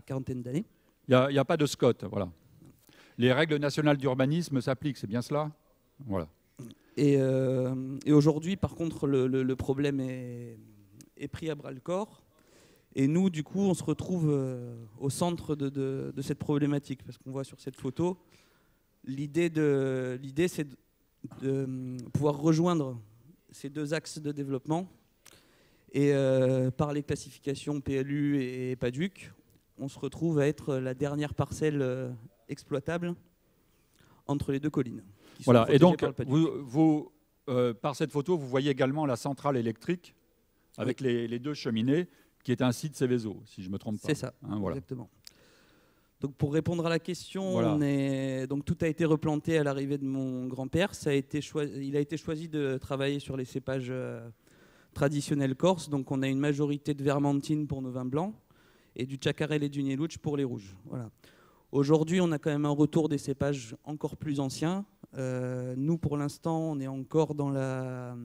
S5: quarantaine d'années.
S2: Il n'y a, pas de SCOT. Voilà. Les règles nationales d'urbanisme s'appliquent, c'est bien cela? Voilà.
S5: Et, et aujourd'hui, par contre, le, le- le problème est, est pris à bras le corps. Et nous, du coup, on se retrouve euh, au centre de, de- de cette problématique. Parce qu'on voit sur cette photo, l'idée, de, l'idée c'est de, de, euh, pouvoir rejoindre ces deux axes de développement. Et euh, par les classifications PLU et PADUC, on se retrouve à être la dernière parcelle euh, exploitable entre les deux collines.
S2: Voilà. Et donc,
S5: par le PADUC.
S2: vous, vous, par cette photo, vous voyez également la centrale électrique avec les, les deux cheminées, qui est un site Céveso, si je ne me trompe pas.
S5: C'est ça,
S2: Hein, voilà.
S5: exactement. Donc pour répondre à la question,
S2: Voilà.
S5: on est... donc tout a été replanté à l'arrivée de mon grand-père. Ça a été choi- Il a été choisi de travailler sur les cépages euh, traditionnels corses. Donc on a une majorité de vermentine pour nos vins blancs et du chacarel et du nielouch pour les rouges. Voilà. Aujourd'hui, on a quand même un retour des cépages encore plus anciens, Euh, nous, pour l'instant, on est encore dans, la,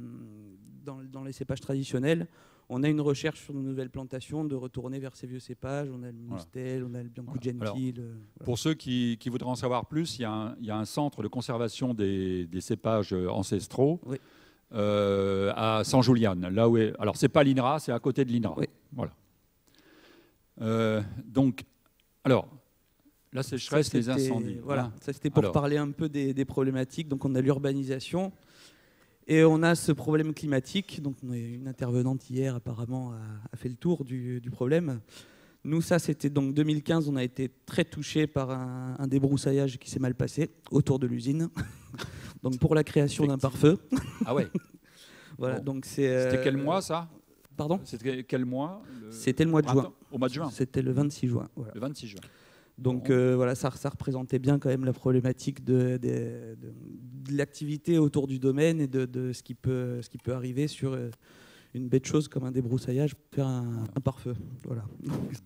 S5: dans, dans les cépages traditionnels. On a une recherche sur de nouvelles plantations, de retourner vers ces vieux cépages. On a le
S2: Voilà.
S5: Mustel, on a le Bianco
S2: Voilà.
S5: Gentil. voilà.
S2: Pour ceux qui, qui voudraient en savoir plus, il y, a un, il y a un centre de conservation des, des cépages euh, ancestraux
S5: Oui.
S2: euh, à San Julian. Là où est, alors, c'est pas l'INRA, c'est à côté de l'INRA.
S5: Oui.
S2: Voilà. Euh, donc, alors, la sécheresse, les incendies.
S5: Voilà,
S2: hein.
S5: ça c'était pour
S2: Alors.
S5: parler un peu des, des problématiques. Donc on a l'urbanisation et on a ce problème climatique. Donc une intervenante hier apparemment a, fait le tour du, du problème. Nous, ça c'était donc 2015. On a été très touché par un, un débroussaillage qui s'est mal passé autour de l'usine. *laughs* donc pour la création d'un pare-feu.
S2: Ah ouais. *laughs*
S5: Voilà.
S2: Bon.
S5: Donc c'est.
S2: C'était
S5: euh,
S2: quel mois, ça?
S5: Pardon?
S2: C'était quel mois? Le-
S5: C'était le mois de juin.
S2: Printemps Au mois de juin,
S5: C'était le 26 juin. Voilà.
S2: le 26 juin.
S5: Donc euh, voilà, ça, ça représentait bien quand même la problématique de, de- de- de l'activité autour du domaine et de, ce, qui peut, ce qui peut arriver sur euh, une bête chose comme un débroussaillage pour faire un, un pare-feu. Voilà,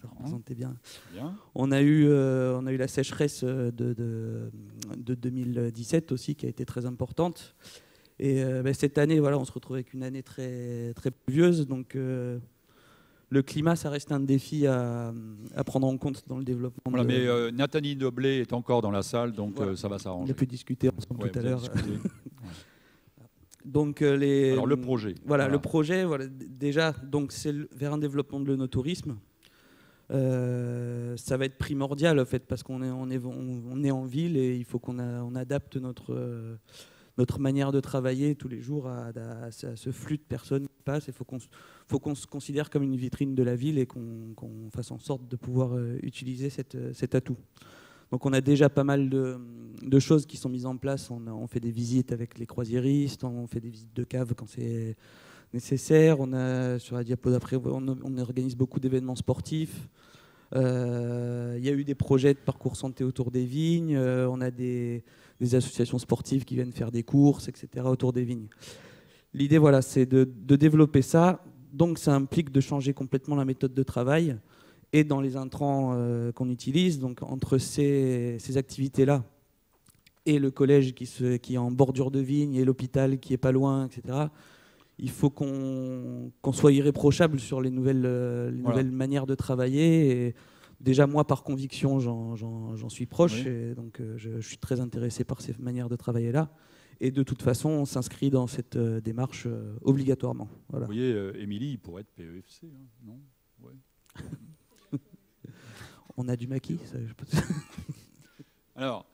S5: ça représentait bien.
S2: Bien.
S5: On a eu, euh, on a eu la sécheresse de, de, de 2017 aussi qui a été très importante. Et euh, ben, cette année, voilà, on se retrouve avec une année très, très pluvieuse. Donc le climat, ça reste un défi à, à prendre en compte dans le développement.
S2: Voilà,
S5: de-
S2: mais euh, Nathalie Doblé est encore dans la salle, donc
S5: Voilà.
S2: euh, ça va
S5: on
S2: s'arranger.
S5: a pu discuter ensemble
S2: Ouais,
S5: tout à l'heure. *laughs* Donc euh, les.
S2: Alors, le projet.
S5: Voilà,
S2: Voilà.
S5: le projet. Voilà, déjà, donc c'est vers un développement de l'onotourisme. Ça va être primordial en fait parce qu'on est, on est, on, on est en ville et il faut qu'on on adapte notre notre manière de travailler tous les jours à, ce flux de personnes qui passent. Il faut qu'on qu'on se considère comme une vitrine de la ville et qu'on qu'on fasse en sorte de pouvoir euh, utiliser cette, euh, cet atout. Donc on a déjà pas mal de, de choses qui sont mises en place. On, fait des visites avec les croisiéristes, on fait des visites de cave quand c'est nécessaire. On a sur la diapo d'après, on, organise beaucoup d'événements sportifs. Euh, Il y a eu des projets de parcours santé autour des vignes. On a des, des associations sportives qui viennent faire des courses, etc. autour des vignes. L'idée, voilà, c'est de, de développer ça. Donc, ça implique de changer complètement la méthode de travail et dans les intrants euh, qu'on utilise. Donc, entre ces, ces activités-là et le collège qui, se, qui est en bordure de vigne et l'hôpital qui est pas loin, etc. Il faut qu'on soit irréprochable sur les nouvelles, euh, les
S2: Voilà.
S5: nouvelles manières de travailler. Et déjà, moi, par conviction, j'en- suis proche.
S2: Oui.
S5: Et donc, euh, je, je suis très intéressé par ces manières de travailler-là. Et de toute façon, on s'inscrit dans cette euh, démarche euh, obligatoirement. Voilà.
S2: Vous voyez, Émilie, il pourrait être PEFC, hein, non? Ouais. *laughs*
S5: On a du maquis ça, je peux-
S2: Alors,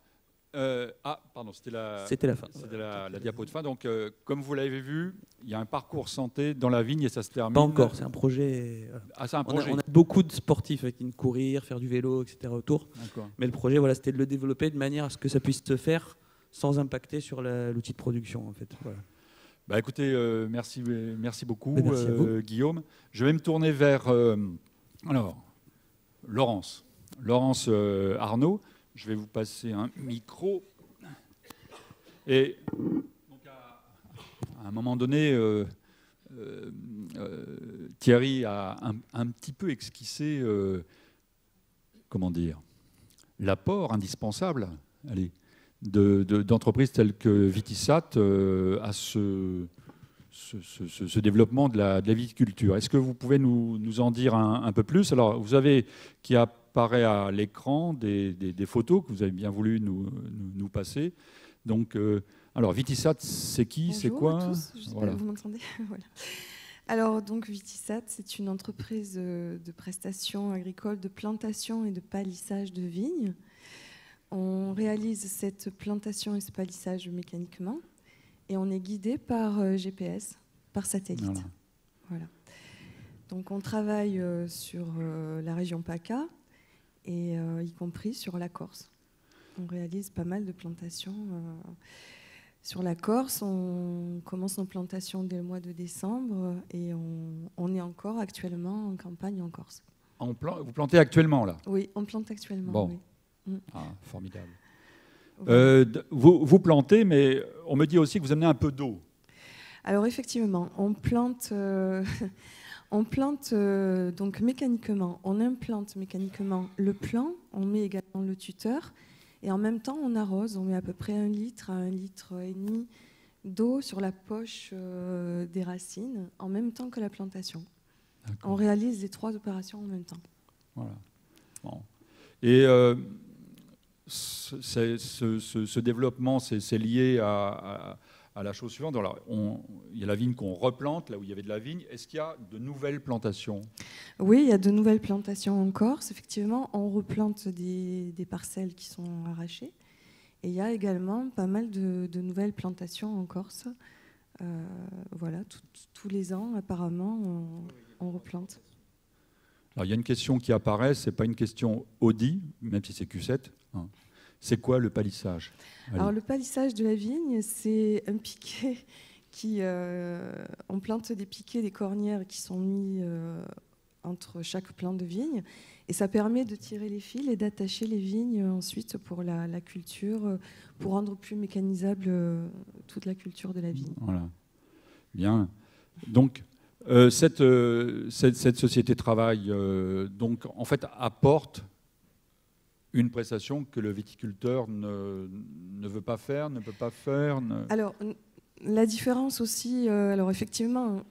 S2: euh, ah, pardon, c'était la,
S5: C'était la fin.
S2: c'était la, la diapo de fin. Donc, euh, comme vous l'avez vu, il y a un parcours santé dans la vigne et ça se termine.
S5: Pas encore, c'est un projet.
S2: Ah, c'est un
S5: On a,
S2: projet.
S5: on a beaucoup de sportifs qui viennent courir, faire du vélo, etc. autour.
S2: D'accord.
S5: Mais le projet, voilà, c'était de le développer de manière à ce que ça puisse se faire sans impacter sur l'outil de production, en fait. Voilà.
S2: Bah, écoutez, euh, merci, merci beaucoup,
S5: merci
S2: euh, Guillaume. Je vais me tourner vers alors, Laurence. Laurence Arnaud. Je vais vous passer un micro. Et donc, à, un moment donné, euh, euh, euh, Thierry a un, petit peu esquissé, comment dire, l'apport indispensable d'entreprises telles que Vitisat à ce, ce, développement de la, de la viticulture. Est-ce que vous pouvez nous, nous en dire un, un peu plus? Alors, vous avez qui apparaît à l'écran des, des- des photos que vous avez bien voulu nous, nous- nous passer. Donc, euh, alors Vitisat, c'est qui C'est quoi
S6: à tous. Je sais pas,
S2: Voilà.
S6: vous m'entendez *laughs* Voilà. Alors, donc, Vitisat, c'est une entreprise euh, de prestations agricoles, de plantation et de palissage de vignes. On réalise cette plantation et ce palissage mécaniquement et on est guidé par euh, GPS, par satellite.
S2: Voilà.
S6: Voilà. Donc, on travaille sur la région PACA et euh, y compris sur la Corse. On réalise pas mal de plantations. euh, sur la Corse, on commence nos plantations dès le mois de décembre et on, on est encore actuellement en campagne en Corse.
S2: On plan- vous plantez actuellement là?
S6: Oui, on plante actuellement.
S2: Bon.
S6: oui.
S2: Ah, Formidable. Euh, vous, vous plantez, mais on me dit aussi que vous amenez un peu d'eau.
S6: Alors effectivement, on plante, *laughs* on plante euh, donc mécaniquement. On implante mécaniquement le plan, on met également le tuteur Et en même temps, on arrose, on met à peu près un litre à un litre et demi d'eau sur la poche euh, des racines en même temps que la plantation. On réalise les trois opérations en même temps.
S2: Voilà. Et euh, ce, développement, c'est lié à, la chose suivante. il y a la vigne qu'on replante, là où il y avait de la vigne. Est-ce qu'il y a de nouvelles plantations?
S6: Oui, il y a de nouvelles plantations en Corse. Effectivement, on replante des, parcelles qui sont arrachées. Et il y a également pas mal de, nouvelles plantations en Corse. Euh, voilà, tous les ans, apparemment, on, replante.
S2: Alors, il y a une question qui apparaît, ce n'est pas une question Audi, même si c'est Q7. Hein. C'est quoi le palissage
S6: Alors, le palissage de la vigne, c'est un piquet qui. Euh, on plante des piquets, des cornières qui sont mis euh, entre chaque plant de vigne. Et ça permet de tirer les fils et d'attacher les vignes ensuite pour la, culture, pour rendre plus mécanisable euh, toute la culture de la vigne.
S2: Voilà. Bien. Donc, euh, cette, euh, cette, cette, société travail, donc, en fait, apporte une prestation que le viticulteur ne, ne, veut pas faire, ne peut pas faire
S6: Alors, la différence aussi, alors effectivement,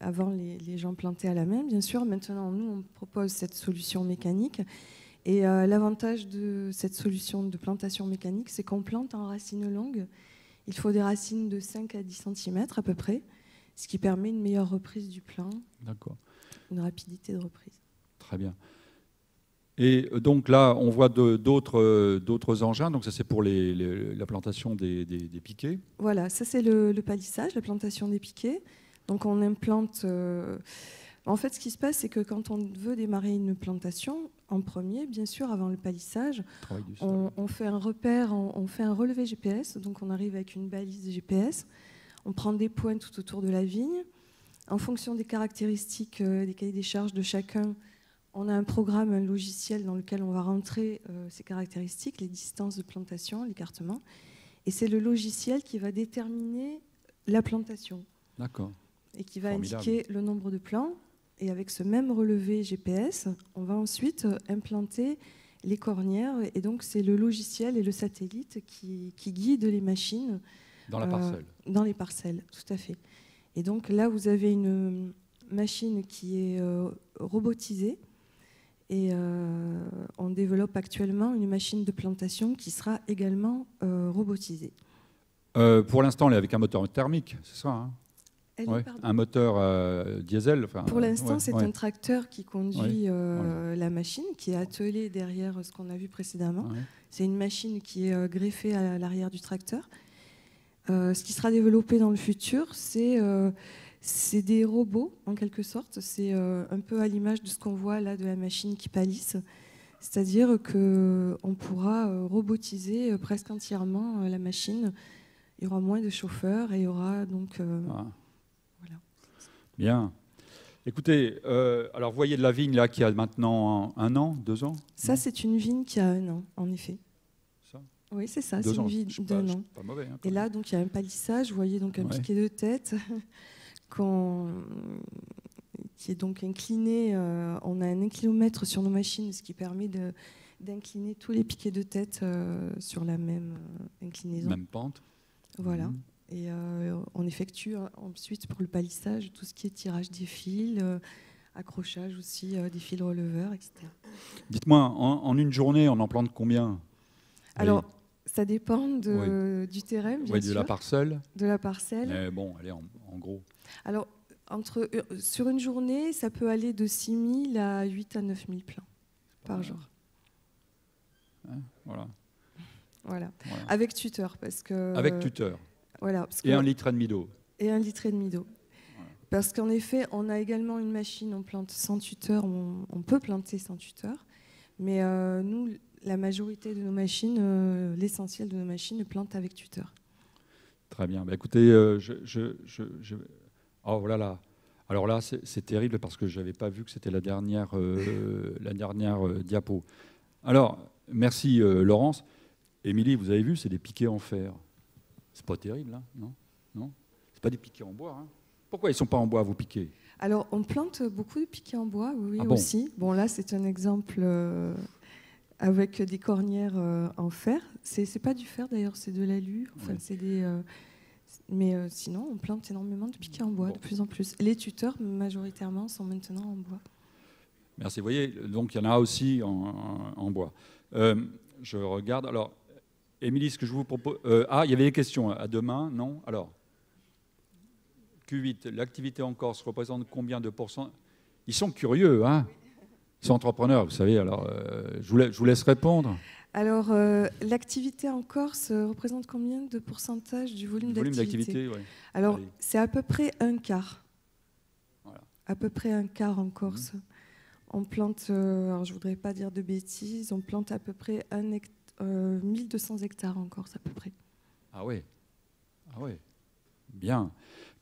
S6: avant, les, gens plantaient à la main, bien sûr. Maintenant, nous, on propose cette solution mécanique. Et euh, l'avantage de cette solution de plantation mécanique, c'est qu'on plante en racines longues. Il faut des racines de 5 à 10 cm à peu près, ce qui permet une meilleure reprise du plant.
S2: D'accord.
S6: Une rapidité de reprise.
S2: Très bien. Et euh, donc là, on voit euh, d'autres engins. Donc ça, c'est pour la plantation des, piquets.
S6: Voilà, ça c'est le, palissage, la plantation des piquets. Donc on implante. Euh, en fait, ce qui se passe, c'est que quand on veut démarrer une plantation, en premier, bien sûr, avant le palissage, on, fait un repère, on, fait un relevé GPS. Donc on arrive avec une balise GPS. On prend des points tout autour de la vigne. En fonction des caractéristiques, des cahiers des charges de chacun, on a un programme, un logiciel dans lequel on va rentrer euh, ces caractéristiques, les distances de plantation, l'écartement. Et c'est le logiciel qui va déterminer la plantation.
S2: D'accord.
S6: Et qui va indiquer le nombre de plants. Et avec ce même relevé GPS, on va ensuite euh, implanter les cornières. Et donc, c'est le logiciel et le satellite qui, guident les machines.
S2: Dans la euh.
S6: Dans les parcelles, tout à fait. Et donc là, vous avez une machine qui est robotisée et euh, on développe actuellement une machine de plantation qui sera également euh, robotisée.
S2: Euh, pour l'instant, elle est avec un moteur thermique, c'est ça hein? Un moteur diesel
S6: Pour l'instant, c'est un tracteur qui conduit la machine, qui est attelé derrière ce qu'on a vu précédemment. C'est une machine qui est greffée à l'arrière du tracteur. ce qui sera développé dans le futur, c'est c'est des robots, en quelque sorte. C'est euh, un peu à l'image de ce qu'on voit là de la machine qui palisse. C'est-à-dire qu'on pourra euh, robotiser euh, presque entièrement la machine. Il y aura moins de chauffeurs et il y aura donc. Ah.
S2: Voilà. Bien. Écoutez, alors vous voyez de la vigne là qui a maintenant un, an, deux ans?
S6: Ça, c'est une vigne qui a un an, en effet. Ça? Oui, c'est ça, c'est une vigne d'un an.
S2: Pas mauvais, hein,
S6: et là, donc, il y a un palissage, vous voyez donc un piquet de tête qui est donc incliné. Euh, on a un inclinomètre sur nos machines, ce qui permet d'incliner tous les piquets de tête euh, sur la même euh, inclinaison.
S2: Même pente.
S6: Voilà. Mhm. Et on effectue ensuite pour le palissage tout ce qui est tirage des fils, accrochage aussi des fils releveurs, etc.
S2: Dites-moi, en, une journée, on en plante combien?
S6: Alors, ça dépend du terrain, bien
S2: De la parcelle
S6: De la parcelle.
S2: Mais bon, allez, en, gros.
S6: Alors, entre, euh, sur une journée, ça peut aller de 6 000 à 8 à 9 000 plants par jour.
S2: Hein, voilà.
S6: voilà. Avec tuteur, parce que...
S2: Avec tuteur.
S6: Voilà. Parce
S2: et un litre et demi d'eau.
S6: Et un litre et demi d'eau. Parce qu'en effet, on a également une machine, on plante sans tuteur, on, peut planter sans tuteur. Mais euh, nous, la majorité de nos machines, euh, l'essentiel de nos machines, plante avec tuteur.
S2: Très bien. Bah, écoutez, euh, je, je, je, Oh là là. Alors là, c'est terrible parce que je n'avais pas vu que c'était la dernière, euh, la dernière diapo. Alors, merci Laurence. Émilie, vous avez vu, c'est des piquets en fer. C'est pas terrible, hein non Non C'est pas des piquets en bois. Hein Pourquoi ils sont pas en bois, vos piquets?
S6: Alors, on plante beaucoup de piquets en bois, oui, ah aussi. Bon, là, c'est un exemple avec des cornières euh, en fer. C'est c'est pas du fer d'ailleurs, c'est de l'alu. Enfin,
S2: Ouais.
S6: c'est des. Mais euh, sinon, on plante énormément de piquets en bois,
S2: Bon.
S6: de plus en plus. Les tuteurs, majoritairement, sont maintenant en bois.
S2: Merci. Vous voyez, donc il y en a aussi en, en- en bois. Euh, je regarde. Alors, Émilie, ce que je vous propose. euh, ah, il y avait des questions. À demain, non? Alors, Q8, l'activité en Corse représente combien de pourcents? Ils sont curieux, hein? Ils sont entrepreneurs, vous savez. Alors, euh, je, vous la- je vous laisse répondre.
S6: Alors, euh, l'activité en Corse euh, représente combien de pourcentage du volume, d'activité
S2: ouais.
S6: Alors,
S2: Allez.
S6: c'est à peu près un quart.
S2: Voilà.
S6: À peu près un quart en Corse. On plante, euh, alors je voudrais pas dire de bêtises, on plante à peu près un hect- euh, 1200 hectares en Corse à peu près.
S2: Ah oui. Ah oui. Bien.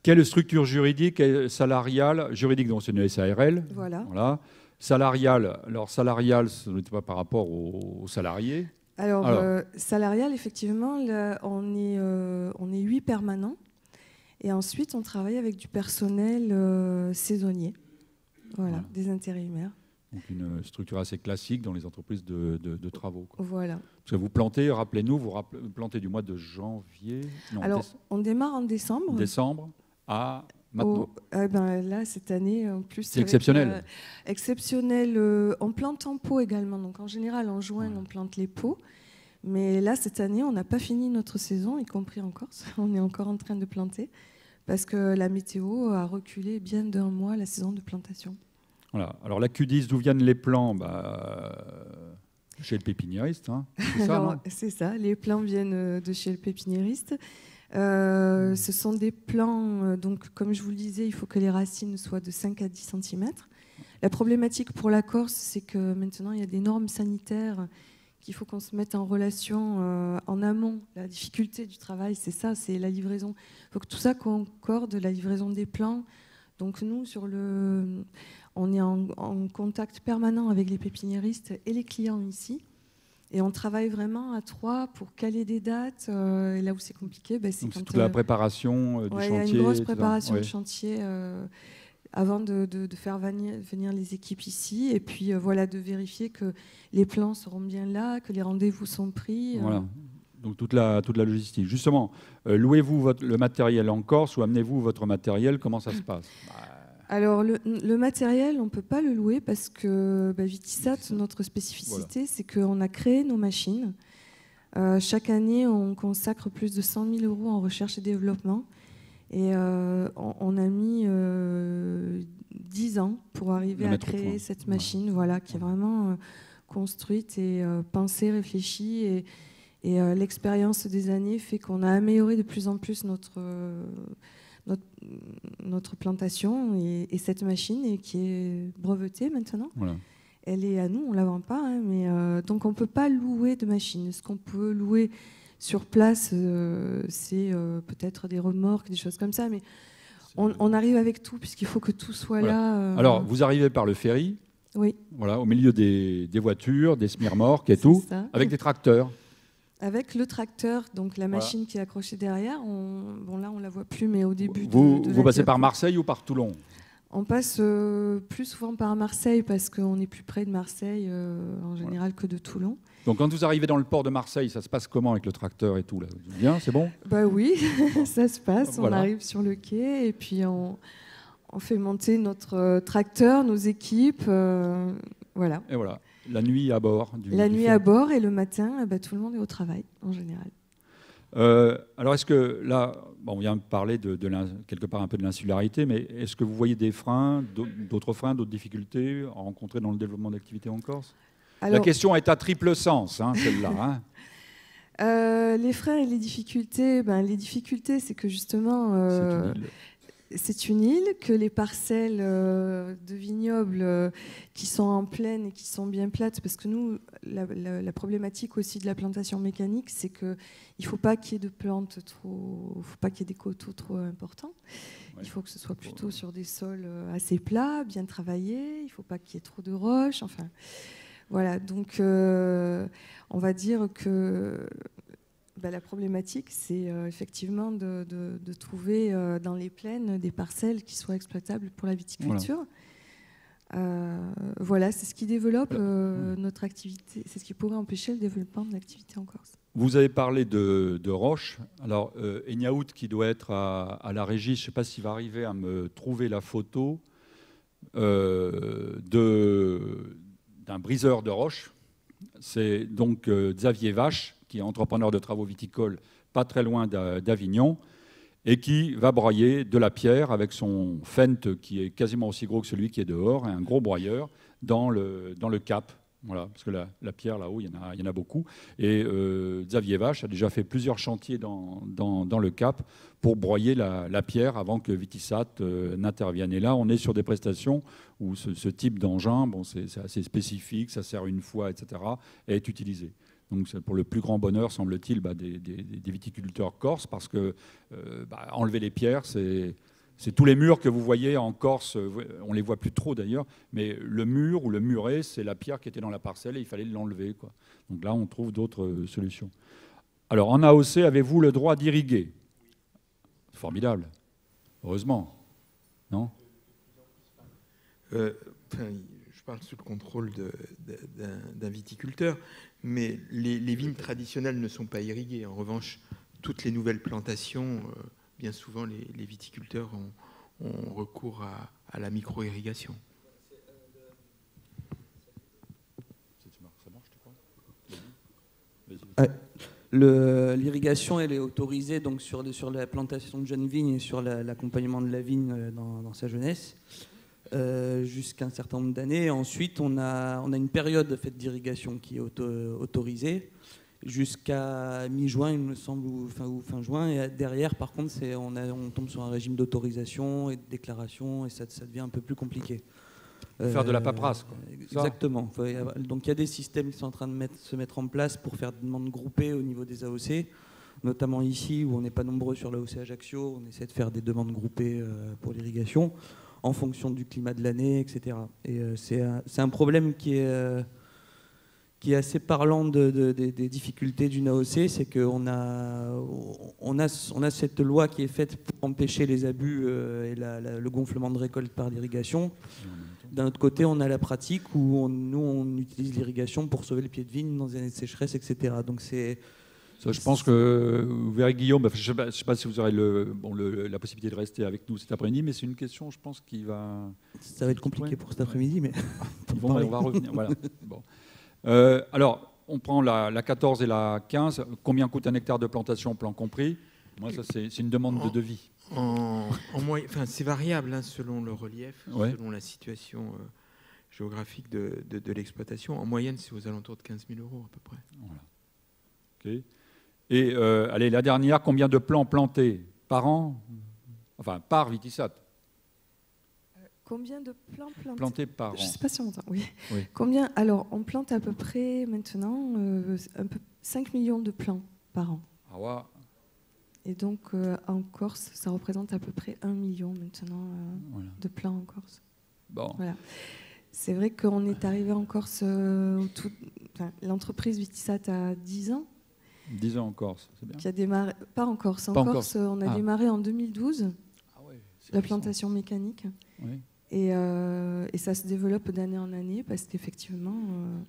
S2: Quelle structure juridique et salariale Juridique, donc c'est une SARL.
S6: Voilà.
S2: Voilà. Salarial, alors salarial, ce n'était pas par rapport aux, aux salariés.
S6: Alors,
S2: Alors.
S6: euh, salarial, effectivement, là, on est, euh, on est 8 permanents. Et ensuite, on travaille avec du personnel euh, saisonnier. Voilà,
S2: Voilà.
S6: des intérimaires.
S2: Donc une structure assez classique dans les entreprises de, de- de travaux. quoi.
S6: Voilà.
S2: Parce que vous plantez, rappelez-nous, vous rappelez- plantez du mois de janvier, non,
S6: Alors, on démarre en décembre.
S2: décembre à maintenant.
S6: Eh ben, là, cette année, en plus.
S2: C'est exceptionnel.
S6: euh, exceptionnel. euh, on plante en pot également. Donc, en général, en juin,
S2: Ouais.
S6: on plante les pots. Mais là, cette année, on n'a pas fini notre saison, y compris en Corse. *laughs* On est encore en train de planter. Parce que la météo a reculé bien d'un mois la saison de plantation.
S2: Voilà. Alors la Q10, d'où viennent les plants? Bah, euh, Chez le pépiniériste, hein. c'est ça,
S6: ça, les plants viennent euh, de chez le pépiniériste. Euh, ce sont des plants, euh, donc comme je vous le disais, il faut que les racines soient de 5 à 10 cm. La problématique pour la Corse, c'est que maintenant, il y a des normes sanitaires qu'il faut qu'on se mette en relation euh, en amont. La difficulté du travail, c'est ça, c'est la livraison. Il faut que tout ça concorde, la livraison des plants. Donc nous, sur le, on est en, en contact permanent avec les pépiniéristes et les clients ici. Et on travaille vraiment à trois pour caler des dates. euh, et là où c'est compliqué, ben, c'est
S2: toute la
S6: euh,
S2: préparation euh, du
S6: ouais, il y a
S2: chantier.
S6: une grosse préparation
S2: Ouais.
S6: de chantier avant de, de- de faire venir, venir les équipes ici. Et puis voilà, de vérifier que les plans seront bien là, que les rendez-vous sont pris.
S2: Voilà. Donc toute la, toute la logistique. Justement, louez-vous le matériel en Corse ou amenez-vous votre matériel Comment ça se passe? Bah,
S6: Alors, le, le matériel, on ne peut pas le louer parce que bah, Vitisat, notre spécificité, c'est qu'on a créé nos machines. Euh, chaque année, on consacre plus de 100 000 euros en recherche et développement. Et euh, on, on a mis euh, 10 ans pour arriver à créer cette
S2: Ouais.
S6: machine voilà, qui est vraiment euh, construite et pensée, réfléchie. Et, et, l'expérience des années fait qu'on a amélioré de plus en plus notre, notre, notre plantation et, et cette machine et qui est brevetée maintenant.
S2: voilà.
S6: Elle est à nous, on ne la vend pas, hein, mais euh, donc on ne peut pas louer de machine. Ce qu'on peut louer sur place, euh, c'est euh, peut-être des remorques, des choses comme ça, mais on, on arrive avec tout puisqu'il faut que tout soit
S2: Voilà.
S6: là.
S2: Alors, vous arrivez par le ferry,
S6: oui,
S2: voilà, au milieu des, des voitures, des semi-remorques et tout,
S6: ça.
S2: avec des tracteurs.
S6: Avec le tracteur, donc la
S2: Voilà.
S6: machine qui est accrochée derrière, on, bon là on la voit plus, mais au début.
S2: Vous,
S6: de
S2: vous
S6: la
S2: passez par Marseille ou par Toulon?
S6: On passe euh, plus souvent par Marseille parce qu'on est plus près de Marseille euh, en général que de Toulon.
S2: Donc quand vous arrivez dans le port de Marseille, ça se passe comment avec le tracteur et tout là? Bien, c'est bon?
S6: Bah oui, *laughs* ça se passe.
S2: Voilà.
S6: On arrive sur le quai et puis on, on fait monter notre euh, tracteur, nos équipes. euh, voilà.
S2: Et voilà, la nuit à bord. Du,
S6: La
S2: du
S6: nuit à bord et le matin, eh ben, tout le monde est au travail en général.
S2: Euh, alors est-ce que là, bon, on vient de parler de, quelque part un peu de l'insularité, mais est-ce que vous voyez des freins, d'au- d'autres freins, d'autres difficultés à rencontrer dans le développement d'activités en Corse? La question est à triple sens, hein, celle-là. hein. *laughs*
S6: euh, les freins et les difficultés, ben, les difficultés, c'est que justement, euh,
S2: C'est une île.
S6: que les parcelles euh, de vignobles euh, qui sont en plaine et qui sont bien plates, parce que nous, la, la- la problématique aussi de la plantation mécanique, c'est que il faut pas qu'il y ait de plantes trop, il faut pas qu'il y ait des coteaux trop importants.
S2: Ouais.
S6: Il faut que ce soit plutôt sur des sols euh, assez plats, bien travaillés. Il faut pas qu'il y ait trop de roches. Enfin, voilà. Donc, euh, on va dire que bah, la problématique, c'est euh, effectivement de, de- de trouver euh, dans les plaines des parcelles qui soient exploitables pour la viticulture. voilà, c'est ce qui développe notre activité, c'est ce qui pourrait empêcher le développement de l'activité en Corse.
S2: Vous avez parlé de, de Roche. Alors, euh, qui doit être à, la régie, je ne sais pas s'il va arriver à me trouver la photo d'un briseur de roche. C'est donc Xavier Vache, qui est entrepreneur de travaux viticoles pas très loin d'Avignon, et qui va broyer de la pierre avec son fente qui est quasiment aussi gros que celui qui est dehors, et un gros broyeur dans le, dans le cap. Voilà, parce que la, pierre là-haut, il, il, y en a beaucoup. Et euh, Xavier Vache a déjà fait plusieurs chantiers dans, dans, le Cap pour broyer la, pierre avant que Vitisat euh, n'intervienne. Et là, on est sur des prestations où ce, type d'engin, bon, c'est assez spécifique, ça sert une fois, etc., est utilisé. Donc c'est pour le plus grand bonheur, semble-t-il, bah, des, viticulteurs corses, parce que euh, bah, enlever les pierres, c'est tous les murs que vous voyez en Corse, on les voit plus trop d'ailleurs, mais le mur ou le muret, c'est la pierre qui était dans la parcelle et il fallait l'enlever. Donc là, on trouve d'autres euh, solutions. Alors en AOC, avez-vous le droit d'irriguer? Formidable. Heureusement. Non?
S3: Euh, Je parle sous le contrôle d'un viticulteur mais les, vignes traditionnelles ne sont pas irriguées. En revanche, toutes les nouvelles plantations, euh, bien souvent, les, viticulteurs ont, recours à, la micro-irrigation.
S5: L'irrigation, elle est autorisée donc sur, sur, la plantation de jeunes vignes et sur l'accompagnement de la vigne euh, dans sa jeunesse. Euh, jusqu'à un certain nombre d'années. Ensuite, on a, on a une période d'irrigation qui est autorisée jusqu'à mi-juin, il me semble, ou fin, ou fin juin. Et derrière, par contre, on, on, tombe sur un régime d'autorisation et de déclaration, et ça, ça, devient un peu plus compliqué.
S2: Faire de la paperasse. Quoi.
S5: Exactement. Donc il y a des systèmes qui sont en train de mettre, se mettre en place pour faire des demandes groupées au niveau des AOC, notamment ici où on n'est pas nombreux sur l'AOC Ajaccio, on essaie de faire des demandes groupées euh, pour l'irrigation en fonction du climat de l'année, etc. Et euh, c'est un, problème qui est, euh, qui est assez parlant de, des difficultés d'une AOC, c'est qu'on a, on a, on cette loi qui est faite pour empêcher les abus euh, et le gonflement de récolte par l'irrigation. D'un autre côté, on a la pratique où nous, on utilise l'irrigation pour sauver le pied de vigne dans les années de sécheresse, etc. Donc c'est
S2: je pense que vous verrez Guillaume, je ne sais, pas si vous aurez le, bon, la possibilité de rester avec nous cet après-midi, mais c'est une question, je pense, qui va...
S5: Ça va être compliqué pour cet après-midi, mais... *laughs*
S2: bon, on va revenir. voilà. bon. euh, alors, on prend la, 14 et la 15. Combien coûte un hectare de plantation, plan compris? Moi, ça, c'est une demande de devis.
S3: En, en enfin, c'est variable hein, selon le relief, selon la situation euh, géographique de, de, de l'exploitation. En moyenne, c'est aux alentours de 15 000 euros à peu près.
S2: Voilà. OK. Et euh, allez, la dernière, combien de plants plantés par an? Enfin, par Vitisat
S6: Combien de plants plantés,
S2: plantés par an
S6: Je ne sais pas si on entend. Oui. Combien Alors, on plante à peu près maintenant euh, un peu 5 millions de plants par an.
S2: Ah ouais.
S6: Et donc, euh, en Corse, ça représente à peu près 1 million maintenant de plants en Corse.
S2: Bon.
S6: Voilà. C'est vrai qu'on est arrivé en Corse, l'entreprise Vitisat a 10 ans.
S2: 10 ans en Corse, c'est bien.
S6: Qui a démarré, pas en Corse, en Corse, on a ah. démarré en 2012, ah la plantation mécanique. Et, euh, et, ça se développe d'année en année parce qu'effectivement, euh,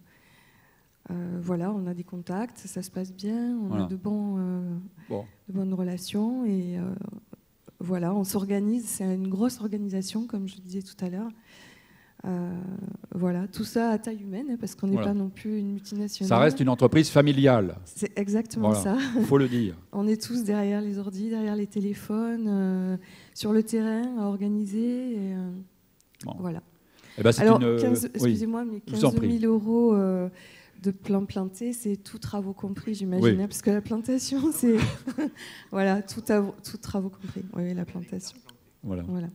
S6: euh, voilà, on a des contacts, ça se passe bien, on a de, bons, de bonnes relations et voilà, on s'organise. C'est une grosse organisation, comme je disais tout à l'heure. Euh, voilà, tout ça à taille humaine, parce qu'on n'est pas non plus une multinationale.
S2: Ça reste une entreprise familiale.
S6: C'est exactement ça.
S2: Il faut le dire. *laughs*
S6: On est tous derrière les ordi, derrière les téléphones, euh, sur le terrain, à organiser. Euh, voilà.
S2: Eh ben,
S6: Alors, excusez-moi, mais 15 000 euros de plan planté, c'est tout travaux compris, j'imagine, hein, parce que la plantation, *laughs* c'est *laughs* voilà, tout, tout travaux compris. Oui, la plantation.
S2: Voilà. voilà.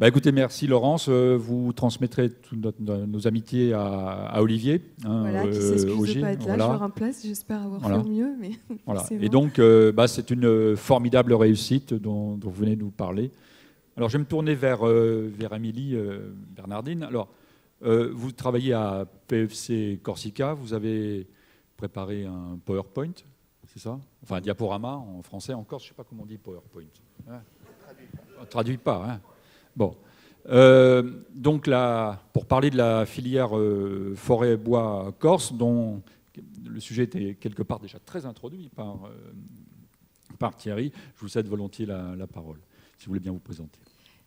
S2: Bah écoutez, merci Laurence. Euh, vous transmettrez toutes nos amitiés à, Olivier.
S6: Hein, voilà, qui euh, s'excuse de pas être là. Je remplace. J'espère avoir fait mieux, mais *laughs*
S2: voilà. Et donc, euh, bah, c'est une formidable réussite dont, vous venez de nous parler. Alors, je vais me tourner vers vers Amélie Bernardine. Alors, vous travaillez à PFC Corsica. Vous avez préparé un PowerPoint, c'est ça? Enfin, un diaporama en français. Encore, je ne sais pas comment on dit PowerPoint. Hein? Traduit pas. Traduit pas. Hein Bon. donc là, pour parler de la filière forêt-bois corse, dont le sujet était quelque part déjà très introduit par, par Thierry, je vous cède volontiers la, la parole, si vous voulez bien vous présenter.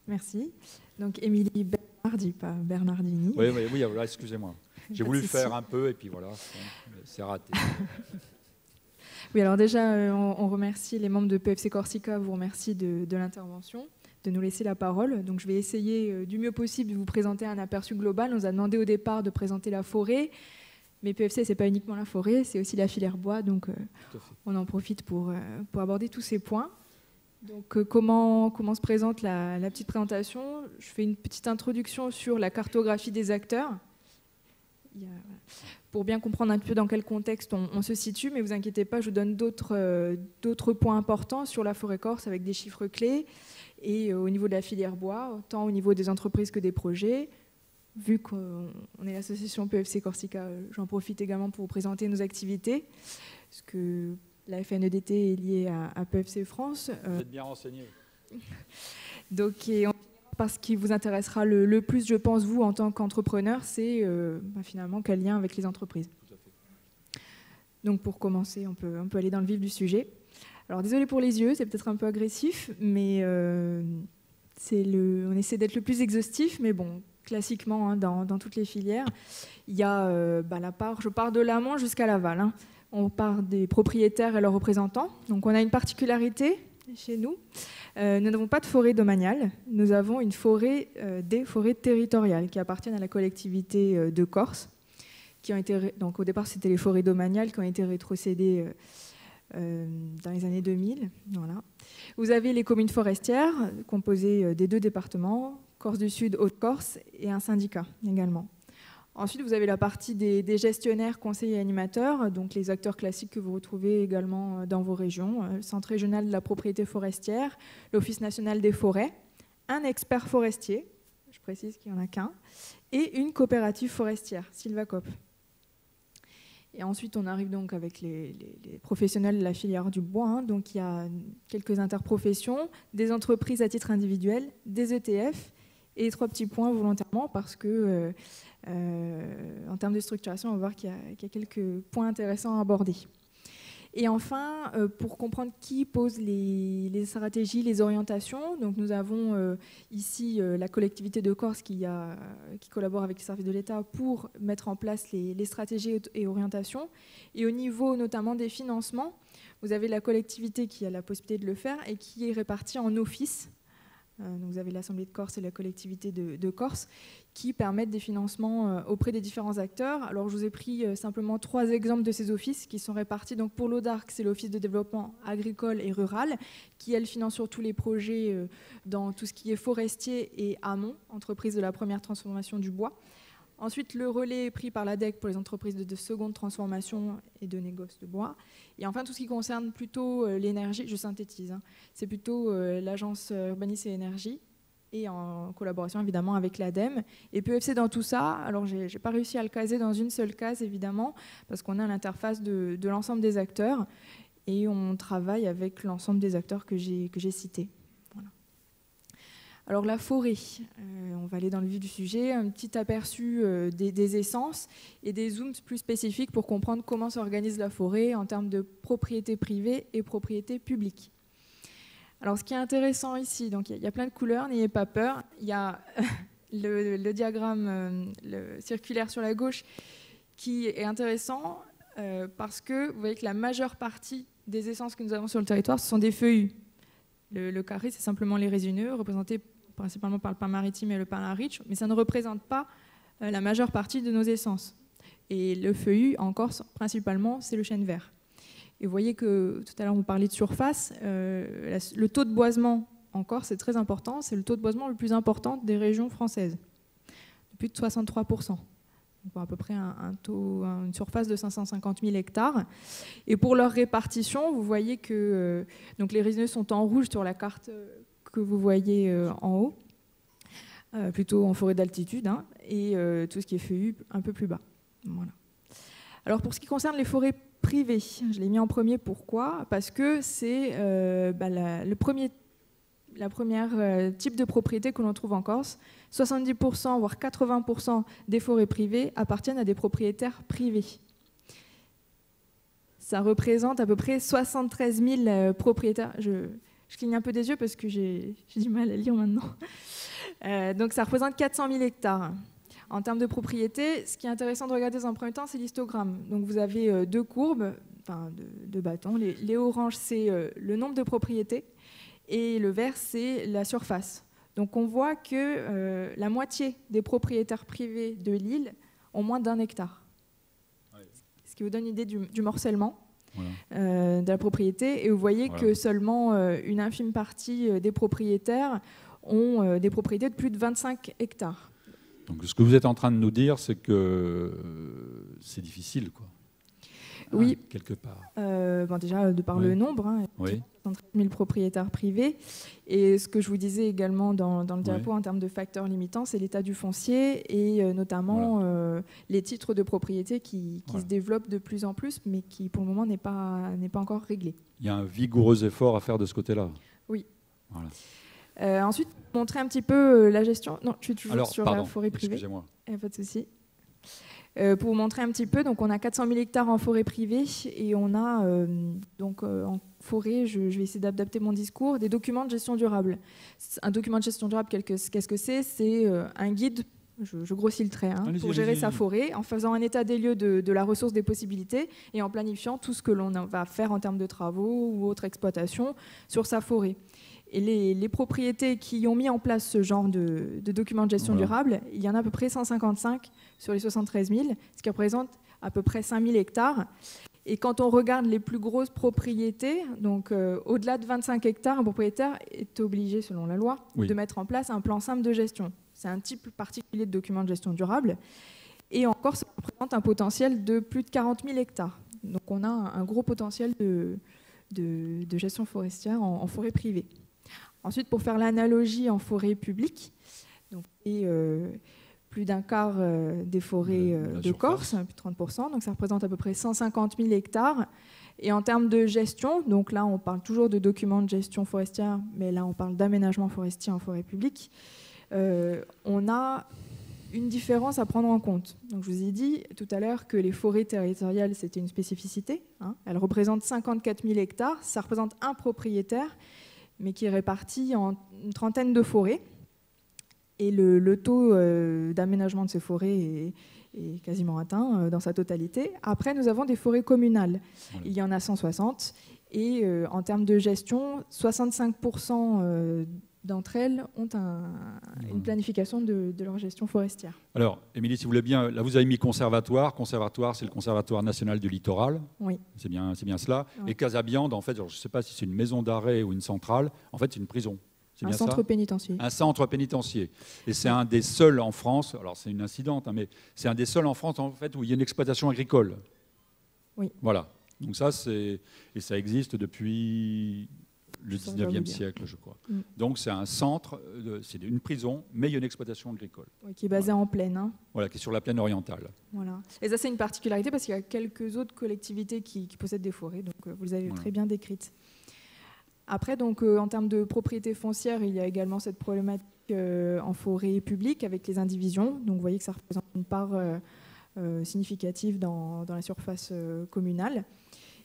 S7: Merci. Donc Émilie Bernardi, pas Bernardini.
S2: Oui, oui, oui excusez-moi. J'ai voulu faire un peu et puis voilà, c'est raté.
S7: oui, alors déjà, euh, on, remercie les membres de PFC Corsica, vous remercie de, l'intervention, de nous laisser la parole. Donc je vais essayer euh, du mieux possible de vous présenter un aperçu global. On nous a demandé au départ de présenter la forêt. Mais PFC, ce n'est pas uniquement la forêt, c'est aussi la filière bois, donc euh, on en profite pour, pour aborder tous ces points. Donc, euh, comment, comment se présente la, petite présentation? Je fais une petite introduction sur la cartographie des acteurs. pour bien comprendre un peu dans quel contexte on, se situe, mais vous inquiétez pas, je vous donne d'autres euh, points importants sur la forêt corse avec des chiffres clés et euh, au niveau de la filière bois, tant au niveau des entreprises que des projets. Vu qu'on est l'association PFC Corsica, j'en profite également pour vous présenter nos activités. Parce que la FNEDT est liée à, PFC France.
S2: Euh, vous êtes bien renseigné. *laughs*
S7: Donc, parce qui vous intéressera le, plus, je pense, vous, en tant qu'entrepreneur, c'est euh, bah, finalement quel lien avec les entreprises. Donc, pour commencer, on peut, on peut aller dans le vif du sujet. Alors, désolé pour les yeux, c'est peut-être un peu agressif, mais euh, le, on essaie d'être le plus exhaustif, mais bon, classiquement, hein, dans, dans, toutes les filières, il y a bah, la part, je pars de l'amont jusqu'à l'aval. Hein on part des propriétaires et leurs représentants. Donc on a une particularité chez nous. Euh, nous n'avons pas de forêt domaniale, nous avons une forêt euh, des forêts territoriales qui appartiennent à la collectivité euh, de Corse. Qui ont été, donc au départ c'était les forêts domaniales qui ont été rétrocédées dans les années 2000. Voilà. Vous avez les communes forestières composées des deux départements, Corse du Sud, Haute-Corse, et un syndicat également. Ensuite, vous avez la partie des, gestionnaires, conseillers et animateurs, donc les acteurs classiques que vous retrouvez également euh, dans vos régions, euh, le Centre régional de la propriété forestière, l'Office national des forêts, un expert forestier, je précise qu'il n'y en a qu'un, et une coopérative forestière, Silvacop. Et ensuite, on arrive donc avec les, professionnels de la filière du bois. Hein. Donc, il y a quelques interprofessions, des entreprises à titre individuel, des ETF et trois petits points volontairement parce que euh, euh, en termes de structuration, on va voir qu'il y, a quelques points intéressants à aborder. Et enfin, euh, pour comprendre qui pose les, stratégies, les orientations, donc nous avons euh, ici la collectivité de Corse qui, collabore avec les services de l'État pour mettre en place les, stratégies et orientations. Et au niveau notamment des financements, vous avez la collectivité qui a la possibilité de le faire et qui est répartie en offices euh, vous avez l'Assemblée de Corse et la collectivité de, Corse qui permettent des financements euh, auprès des différents acteurs. Alors je vous ai pris euh, simplement trois exemples de ces offices qui sont répartis. Donc pour l'ODARC, c'est l'Office de développement agricole et rural qui, elle, finance surtout les projets dans tout ce qui est forestier et amont, entreprise de la première transformation du bois. Ensuite, le relais est pris par l'ADEC pour les entreprises de, seconde transformation et de négoce de bois. Et enfin, tout ce qui concerne plutôt euh, l'énergie, je synthétise, hein, c'est plutôt euh, l'agence Urbanis et Énergie, et en collaboration évidemment avec l'ADEME. Et PFC dans tout ça, alors j'ai n'ai pas réussi à le caser dans une seule case évidemment, parce qu'on a l'interface de, l'ensemble des acteurs, et on travaille avec l'ensemble des acteurs que j'ai cités. Alors la forêt, euh, on va aller dans le vif du sujet, un petit aperçu euh, des, essences et des zooms plus spécifiques pour comprendre comment s'organise la forêt en termes de propriété privée et propriété publique. Alors ce qui est intéressant ici, donc il y, a plein de couleurs, n'ayez pas peur. Il y a *laughs* le, diagramme euh, circulaire sur la gauche qui est intéressant parce que vous voyez que la majeure partie des essences que nous avons sur le territoire, ce sont des feuillus. Le, carré, c'est simplement les résineux, représentés principalement par le pain maritime et le pain riche, mais ça ne représente pas euh, la majeure partie de nos essences. Et le feuillu, en Corse, principalement, c'est le chêne vert. Et vous voyez que tout à l'heure, on parlait de surface. Euh, le taux de boisement en Corse, c'est très important. C'est le taux de boisement le plus important des régions françaises, de plus de 63%. Donc à peu près une surface de 550 000 hectares. Et pour leur répartition, vous voyez que euh, donc les résineux sont en rouge sur la carte que vous voyez euh, en haut, euh, plutôt en forêt d'altitude, hein, et euh, tout ce qui est feuillu un peu plus bas. Voilà. Alors pour ce qui concerne les forêts privées, je l'ai mis en premier pourquoi? Parce que c'est bah, le premier la première euh, type de propriété que l'on trouve en Corse. 70%, voire 80% des forêts privées appartiennent à des propriétaires privés. Ça représente à peu près 73 000 euh, propriétaires. Je, cligne un peu des yeux parce que j'ai du mal à lire maintenant. Euh, donc ça représente 400 000 hectares. En termes de propriété, ce qui est intéressant de regarder dans un premier temps, c'est l'histogramme. Donc vous avez euh, deux courbes, enfin deux, bâtons. Les, les oranges, c'est euh, le nombre de propriétés et le vert, c'est la surface. Donc on voit que euh, la moitié des propriétaires privés de l'île ont moins d'un hectare. Ce qui vous donne une idée du, morcellement de la propriété. Et vous voyez que seulement une infime partie des propriétaires ont des propriétés de plus de 25 hectares.
S2: Donc ce que vous êtes en train de nous dire, c'est que euh, c'est difficile, quoi.
S7: Oui.
S2: Hein, quelque part.
S7: Euh, bon, déjà, de par le nombre, hein,
S2: oui.
S7: 000 propriétaires privés. Et ce que je vous disais également dans, le diapo en termes de facteurs limitants, c'est l'état du foncier et euh, notamment les titres de propriété qui, se développent de plus en plus, mais qui pour le moment n'est pas, pas encore réglé.
S2: Il y a un vigoureux effort à faire de ce côté-là.
S7: Oui.
S2: Voilà.
S7: Euh, ensuite, montrer un petit peu euh, la gestion. Non, je suis toujours sur
S2: la
S7: forêt privée.
S2: Excusez-moi.
S7: pas de souci. Euh, pour vous montrer un petit peu, donc on a 400 000 hectares en forêt privée et on a donc en forêt, je, vais essayer d'adapter mon discours, des documents de gestion durable. Un document de gestion durable, qu'est-ce que c'est? C'est un guide je, grossis le trait, hein, pour gérer sa forêt, en faisant un état des lieux de, de, la ressource des possibilités et en planifiant tout ce que l'on va faire en termes de travaux ou autre exploitation sur sa forêt. Et les, propriétés qui ont mis en place ce genre de, document de gestion durable, il y en a à peu près 155 sur les 73 000, ce qui représente à peu près 5 000 hectares. Et quand on regarde les plus grosses propriétés, donc euh, au-delà de 25 hectares, un propriétaire est obligé, selon la loi, de mettre en place un plan simple de gestion. C'est un type particulier de document de gestion durable. Et encore, ça représente un potentiel de plus de 40 000 hectares. Donc on a un gros potentiel de, de, gestion forestière en forêt privée. Ensuite, pour faire l'analogie en forêt publique, donc, et, euh, plus d'un quart euh, des forêts euh, de Corse, plus de 30%, donc ça représente à peu près 150 000 hectares. Et en termes de gestion, donc là on parle toujours de documents de gestion forestière, mais là on parle d'aménagement forestier en forêt publique, on a une différence à prendre en compte. Donc je vous ai dit tout à l'heure que les forêts territoriales, c'était une spécificité. Hein. Elles représentent 54 000 hectares, ça représente un propriétaire mais qui est réparti en une trentaine de forêts. Et le, taux euh, d'aménagement de ces forêts est, quasiment atteint euh, dans sa totalité. Après, nous avons des forêts communales. Il y en a 160. Et euh, en termes de gestion, 65% d'entre elles ont une planification de, leur gestion forestière.
S2: Alors, Émilie, si vous voulez bien, là vous avez mis conservatoire. Conservatoire, c'est le Conservatoire national du littoral.
S7: Oui.
S2: C'est bien, c'est bien cela. Et Casabiande, en fait, je ne sais pas si c'est une maison d'arrêt ou une centrale, en fait, c'est une prison.
S7: Un centre pénitentiaire.
S2: Un centre pénitentiaire. Et c'est un des seuls en France, alors c'est une incidente, hein, mais c'est un des seuls en France en fait où il y a une exploitation agricole.
S7: Oui.
S2: Voilà. Donc ça, c'est et ça existe depuis le 19e siècle, je crois. Mm. Donc c'est un centre, c'est une prison, mais il y a une exploitation agricole.
S7: qui est basée en plaine. Hein.
S2: Voilà, qui est sur la plaine orientale.
S7: Voilà. Et ça, c'est une particularité parce qu'il y a quelques autres collectivités qui, possèdent des forêts, donc euh, vous les avez très bien décrites. Après, donc, euh, en termes de propriété foncière, il y a également cette problématique euh, en forêt publique avec les indivisions. Donc vous voyez que ça représente une part significative dans, dans, la surface communale.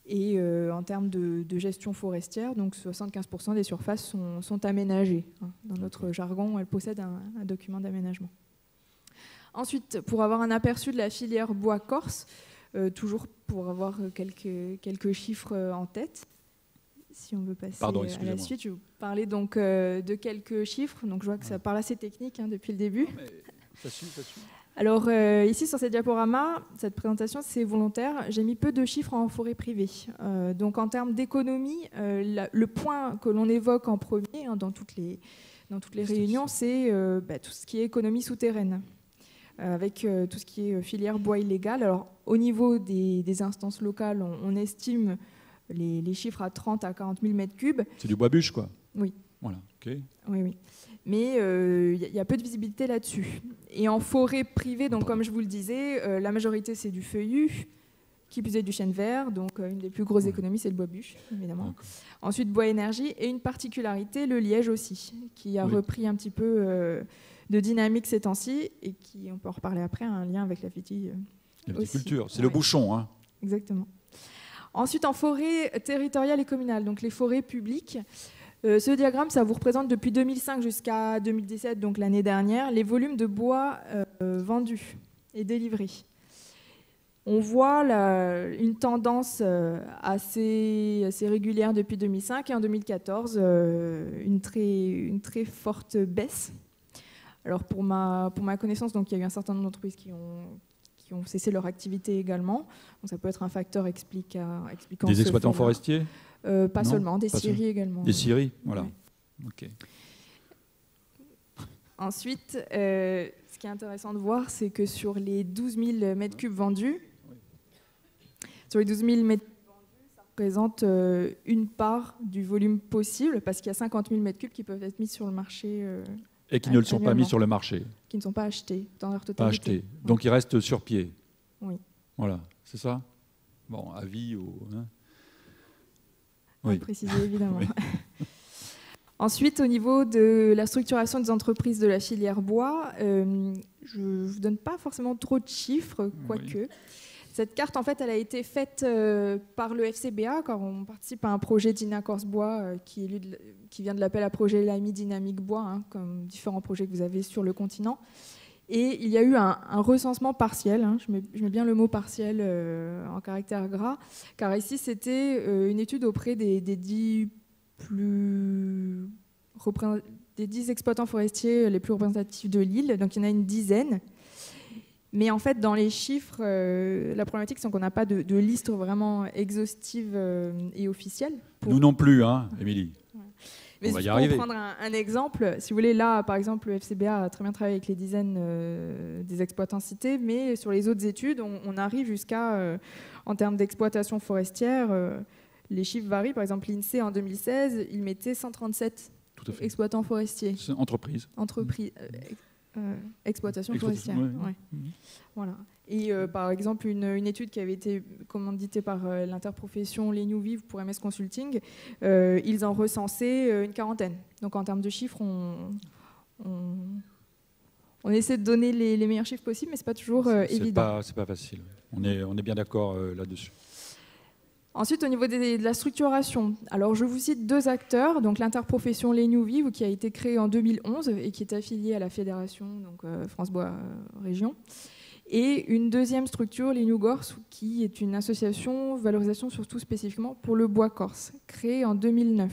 S7: Et euh, en termes de, gestion forestière, donc 75% des surfaces sont, aménagées. Hein. Dans notre jargon, elles possèdent un, document d'aménagement. Ensuite, pour avoir un aperçu de la filière bois corse, euh, toujours pour avoir quelques, quelques chiffres euh, en tête, si on veut passer à la suite, je vais vous parler donc de quelques chiffres. Donc je vois que ça parle assez technique hein, depuis le début.
S2: ça suit, ça suit.
S7: Alors euh, ici sur cette diaporama, cette présentation c'est volontaire, j'ai mis peu de chiffres en forêt privée. Euh, donc en termes d'économie, euh, le point que l'on évoque en premier hein, dans toutes les, dans toutes les réunions, c'est bah, tout ce qui est économie souterraine, avec tout ce qui est filière bois illégal. Alors au niveau des, instances locales, on, estime les, les, chiffres à 30 à 40 000 mètres cubes.
S2: C'est du bois bûche quoi
S7: Oui.
S2: Voilà, ok.
S7: Oui, oui mais il euh, y, a peu de visibilité là-dessus. Et en forêt privée, donc comme je vous le disais, euh, la majorité c'est du feuillu, qui plus est du chêne vert, donc une des plus grosses économies, c'est le bois bûche, évidemment. Ensuite, bois énergie, et une particularité, le liège aussi, qui a repris un petit peu de dynamique ces temps-ci, et qui, on peut en reparler après, a un lien avec la
S8: viticulture. C'est le bouchon. Hein.
S7: Exactement. Ensuite, en forêt territoriale et communale, donc les forêts publiques. Euh, ce diagramme, ça vous représente depuis 2005 jusqu'à 2017, donc l'année dernière, les volumes de bois euh, vendus et délivrés. On voit une tendance euh, assez, assez, régulière depuis 2005 et en 2014, une, très, une très forte baisse. Alors pour ma, pour ma connaissance, donc, il y a eu un certain nombre d'entreprises qui ont, qui ont cessé leur activité également. Donc, ça peut être un facteur expliquant.
S8: Des exploitants forestiers?
S7: Euh, Pas seulement, des scieries également.
S8: Des scieries, voilà. *laughs*
S7: Ensuite, euh, ce qui est intéressant de voir, c'est que sur les 12 000 mètres cubes vendus, sur les 12 000 mètres cubes vendus, ça représente euh, une part du volume possible, parce qu'il y a 50 000 mètres cubes qui peuvent être mis sur le marché
S8: et qui ne le sont pas mis sur le marché.
S7: Qui ne sont pas achetés dans leur totalité.
S8: Pas achetés. Donc ils restent sur pied.
S7: Oui.
S8: Voilà, c'est ça? Bon, avis ou. Hein
S7: oui. Préciser évidemment. *laughs* *laughs* Ensuite, au niveau de la structuration des entreprises de la filière bois, euh, je ne vous donne pas forcément trop de chiffres, quoique. Cette carte, en fait, elle a été faite euh, par le FCBA quand on participe à un projet d'Ina Bois euh, qui, qui, vient de l'appel à projet l'AMI Dynamique Bois, hein, comme différents projets que vous avez sur le continent. Et il y a eu un, recensement partiel, hein, je, mets, bien le mot partiel euh, en caractère gras, car ici c'était une étude auprès des, des, dix plus des 10 exploitants forestiers les plus représentatifs de l'île, donc il y en a une dizaine. Mais en fait, dans les chiffres, euh, la problématique, c'est qu'on n'a pas de, liste vraiment exhaustive euh, et officielle.
S8: Nous non plus, hein, Émilie.
S7: Mais On va y arriver. Pour prendre un, exemple, si vous voulez, là, par exemple, le FCBA a très bien travaillé avec les dizaines euh, des exploitants cités, mais sur les autres études, on, arrive jusqu'à, en termes d'exploitation forestière, les chiffres varient. Par exemple, l'INSEE, en 2016, il mettait 137 exploitants forestiers.
S8: Entreprise.
S7: Entreprise. Euh, exploitation forestière. Mhm. Voilà. Et euh, par exemple, une, étude qui avait été commanditée par euh, l'interprofession Les New Vive pour MS Consulting, ils en recensaient une quarantaine. Donc en termes de chiffres, on, on, essaie de donner les, meilleurs chiffres possibles, mais ce n'est pas toujours évident.
S8: C'est pas, pas facile. On est, on est bien d'accord là-dessus.
S7: Ensuite, au niveau de la structuration, alors je vous cite deux acteurs, donc l'interprofession Les New Vive, qui a été créée en 2011 et qui est affiliée à la fédération donc euh, France Bois euh, Région, et une deuxième structure, les New Gorse, qui est une association valorisation surtout spécifiquement pour le bois corse, créée en 2009.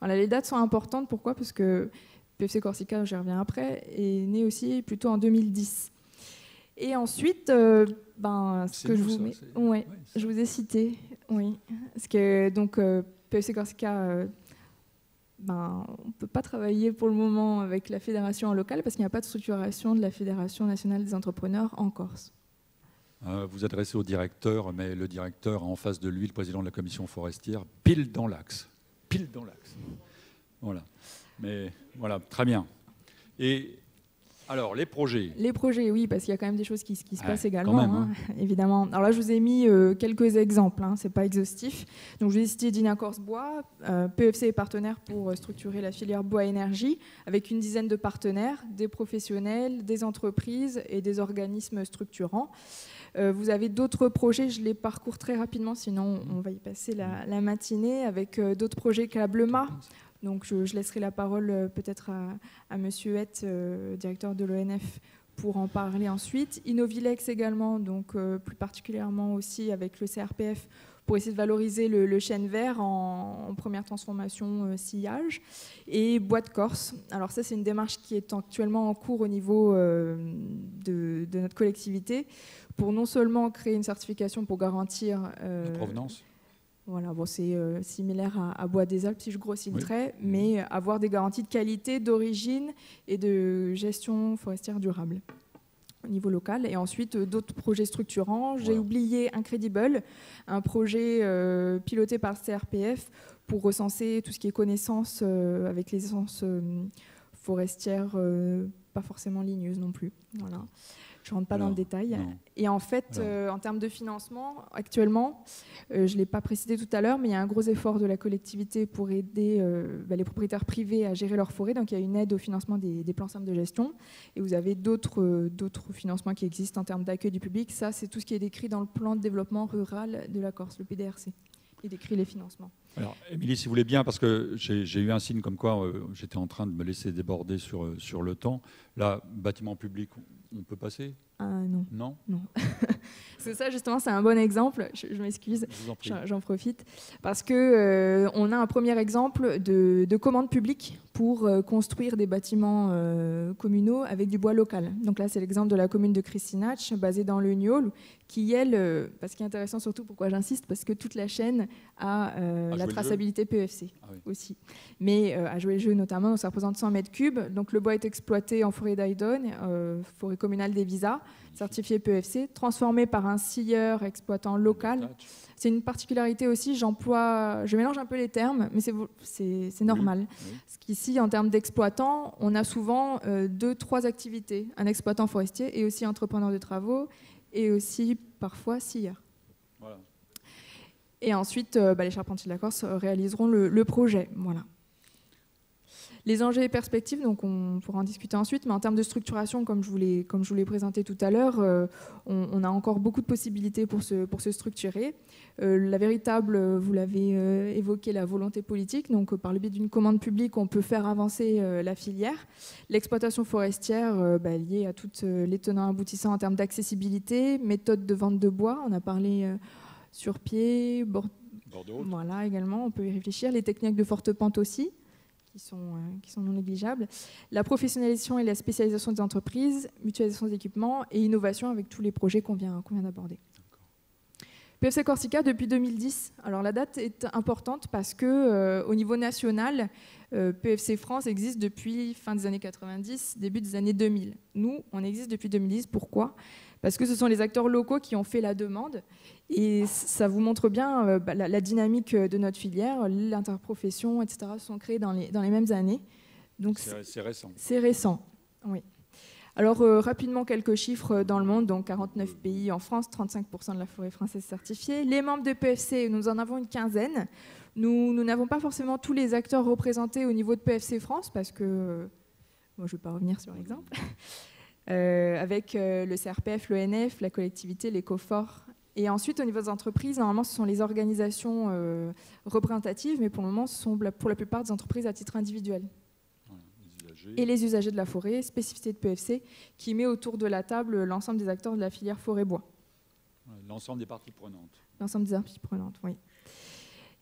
S7: Voilà, les dates sont importantes, pourquoi? Parce que PFC Corsica, j'y reviens après, est né aussi plutôt en 2010. Et ensuite, euh, ben, ce que je vous, ouais, je vous ai cité oui, parce que donc euh, PEC Corsica, euh, ben, on ne peut pas travailler pour le moment avec la fédération en local parce qu'il n'y a pas de structuration de la Fédération nationale des entrepreneurs en Corse.
S8: Euh, vous adressez au directeur, mais le directeur a en face de lui le président de la commission forestière, pile dans l'axe. Pile dans l'axe. Voilà. Mais voilà, très bien. Et alors, les projets.
S7: Les projets, oui, parce qu'il y a quand même des choses qui, se passent également, hein, hein. *laughs* évidemment. Alors là, je vous ai mis euh, quelques exemples, hein, ce n'est pas exhaustif. Donc, je vous ai cité Dina Bois, euh, PFC est partenaire pour euh, structurer la filière bois énergie, avec une dizaine de partenaires, des professionnels, des entreprises et des organismes structurants. vous avez d'autres projets, je les parcours très rapidement, sinon on va y passer la, la matinée, avec d'autres projets Câblema, donc je, laisserai la parole euh, peut-être à, Monsieur Het, euh, directeur de l'ONF, pour en parler ensuite. Innovilex également, donc euh, plus particulièrement aussi avec le CRPF pour essayer de valoriser le, chêne vert en, première transformation sillage. Et Bois de Corse. Alors ça, c'est une démarche qui est actuellement en cours au niveau de, notre collectivité pour non seulement créer une certification pour garantir...
S8: la provenance
S7: voilà, bon, c'est euh, similaire à, Bois des Alpes si je grossis le trait, mais avoir des garanties de qualité, d'origine et de gestion forestière durable au niveau local. Et ensuite, euh, d'autres projets structurants. J'ai oublié Incredible, un projet euh, piloté par CRPF pour recenser tout ce qui est connaissance avec les essences forestières, pas forcément ligneuses non plus. Voilà. Je ne rentre pas dans le détail.
S2: Non.
S7: Et en fait, euh, en termes de financement, actuellement, euh, je ne l'ai pas précisé tout à l'heure, mais il y a un gros effort de la collectivité pour aider euh, bah, les propriétaires privés à gérer leurs forêts. Donc il y a une aide au financement des, des plans simples de gestion. Et vous avez d'autres financements qui existent en termes d'accueil du public. Ça, c'est tout ce qui est décrit dans le plan de développement rural de la Corse, le PDRC. Il décrit les financements.
S2: Alors, Émilie, si vous voulez bien, parce que j'ai eu un signe comme quoi j'étais en train de me laisser déborder sur, sur le temps. Là, bâtiment public, on peut passer
S7: Ah non.
S2: Non *laughs*
S7: C'est ça, justement, c'est un bon exemple. Je, je m'excuse. J'en profite parce que euh, on a un premier exemple de, de commande publique pour euh, construire des bâtiments euh, communaux avec du bois local. Donc là, c'est l'exemple de la commune de Christinach, basée dans le Niol, qui elle, euh, parce qui est intéressant surtout, pourquoi j'insiste, parce que toute la chaîne a euh, la traçabilité PEFC
S2: Ah oui.
S7: aussi, mais euh, a joué le jeu notamment, donc ça représente 100 mètres cubes. Donc le bois est exploité en forêt d'Aidon, euh, forêt communale des Visas, certifié PEFC, transformé par un scieur exploitant local. C'est une particularité aussi, j'emploie, je mélange un peu les termes, mais c'est normal. Parce qu'ici, en termes d'exploitants, on a souvent euh, deux, trois activités. Un exploitant forestier et aussi entrepreneur de travaux et aussi parfois scieur.
S2: Voilà.
S7: Et ensuite, euh, bah, les charpentiers de la Corse réaliseront le, le projet. Voilà. Les enjeux et perspectives, donc on pourra en discuter ensuite, mais en termes de structuration, comme je vous l'ai, comme je vous l'ai présenté tout à l'heure, euh, on, on a encore beaucoup de possibilités pour se, pour se structurer. Euh, la véritable, euh, vous l'avez euh, évoqué, la volonté politique, donc par le biais d'une commande publique, on peut faire avancer la filière. L'exploitation forestière, bah, liée à toutes les tenants aboutissants en termes d'accessibilité, méthode de vente de bois, on a parlé sur pied, bord-
S2: Bordeaux.
S7: voilà, également, on peut y réfléchir. Les techniques de forte pente aussi, qui sont, euh, qui sont non négligeables. La professionnalisation et la spécialisation des entreprises, mutualisation des équipements et innovation avec tous les projets qu'on vient, qu'on vient d'aborder. PFC Corsica depuis 2010. Alors la date est importante parce que euh, au niveau national, euh, PFC France existe depuis fin des années 90, début des années 2000. Nous, on existe depuis 2010. Pourquoi? Parce que ce sont les acteurs locaux qui ont fait la demande et ça vous montre bien euh, bah, la, la dynamique de notre filière, l'interprofession, etc. sont créés dans les, dans les mêmes années. Donc
S2: C'est récent.
S7: c'est récent, oui. Alors euh, rapidement quelques chiffres dans le monde, donc 49 pays en France, 35% de la forêt française certifiée. Les membres de PFC, nous en avons une quinzaine. Nous n'avons pas forcément tous les acteurs représentés au niveau de PFC France parce que, euh, bon, je ne vais pas revenir sur l'exemple, Euh, avec euh, le CRPF, l'ONF, la collectivité, l'écoFort. Et ensuite, au niveau des entreprises, normalement, ce sont les organisations euh, représentatives, mais pour le moment, ce sont pour la plupart des entreprises à titre individuel
S2: les
S7: et les usagers de la forêt, spécificité de PFC, qui met autour de la table l'ensemble des acteurs de la filière forêt-bois,
S2: L'ensemble des parties prenantes.
S7: l'ensemble des parties prenantes, oui.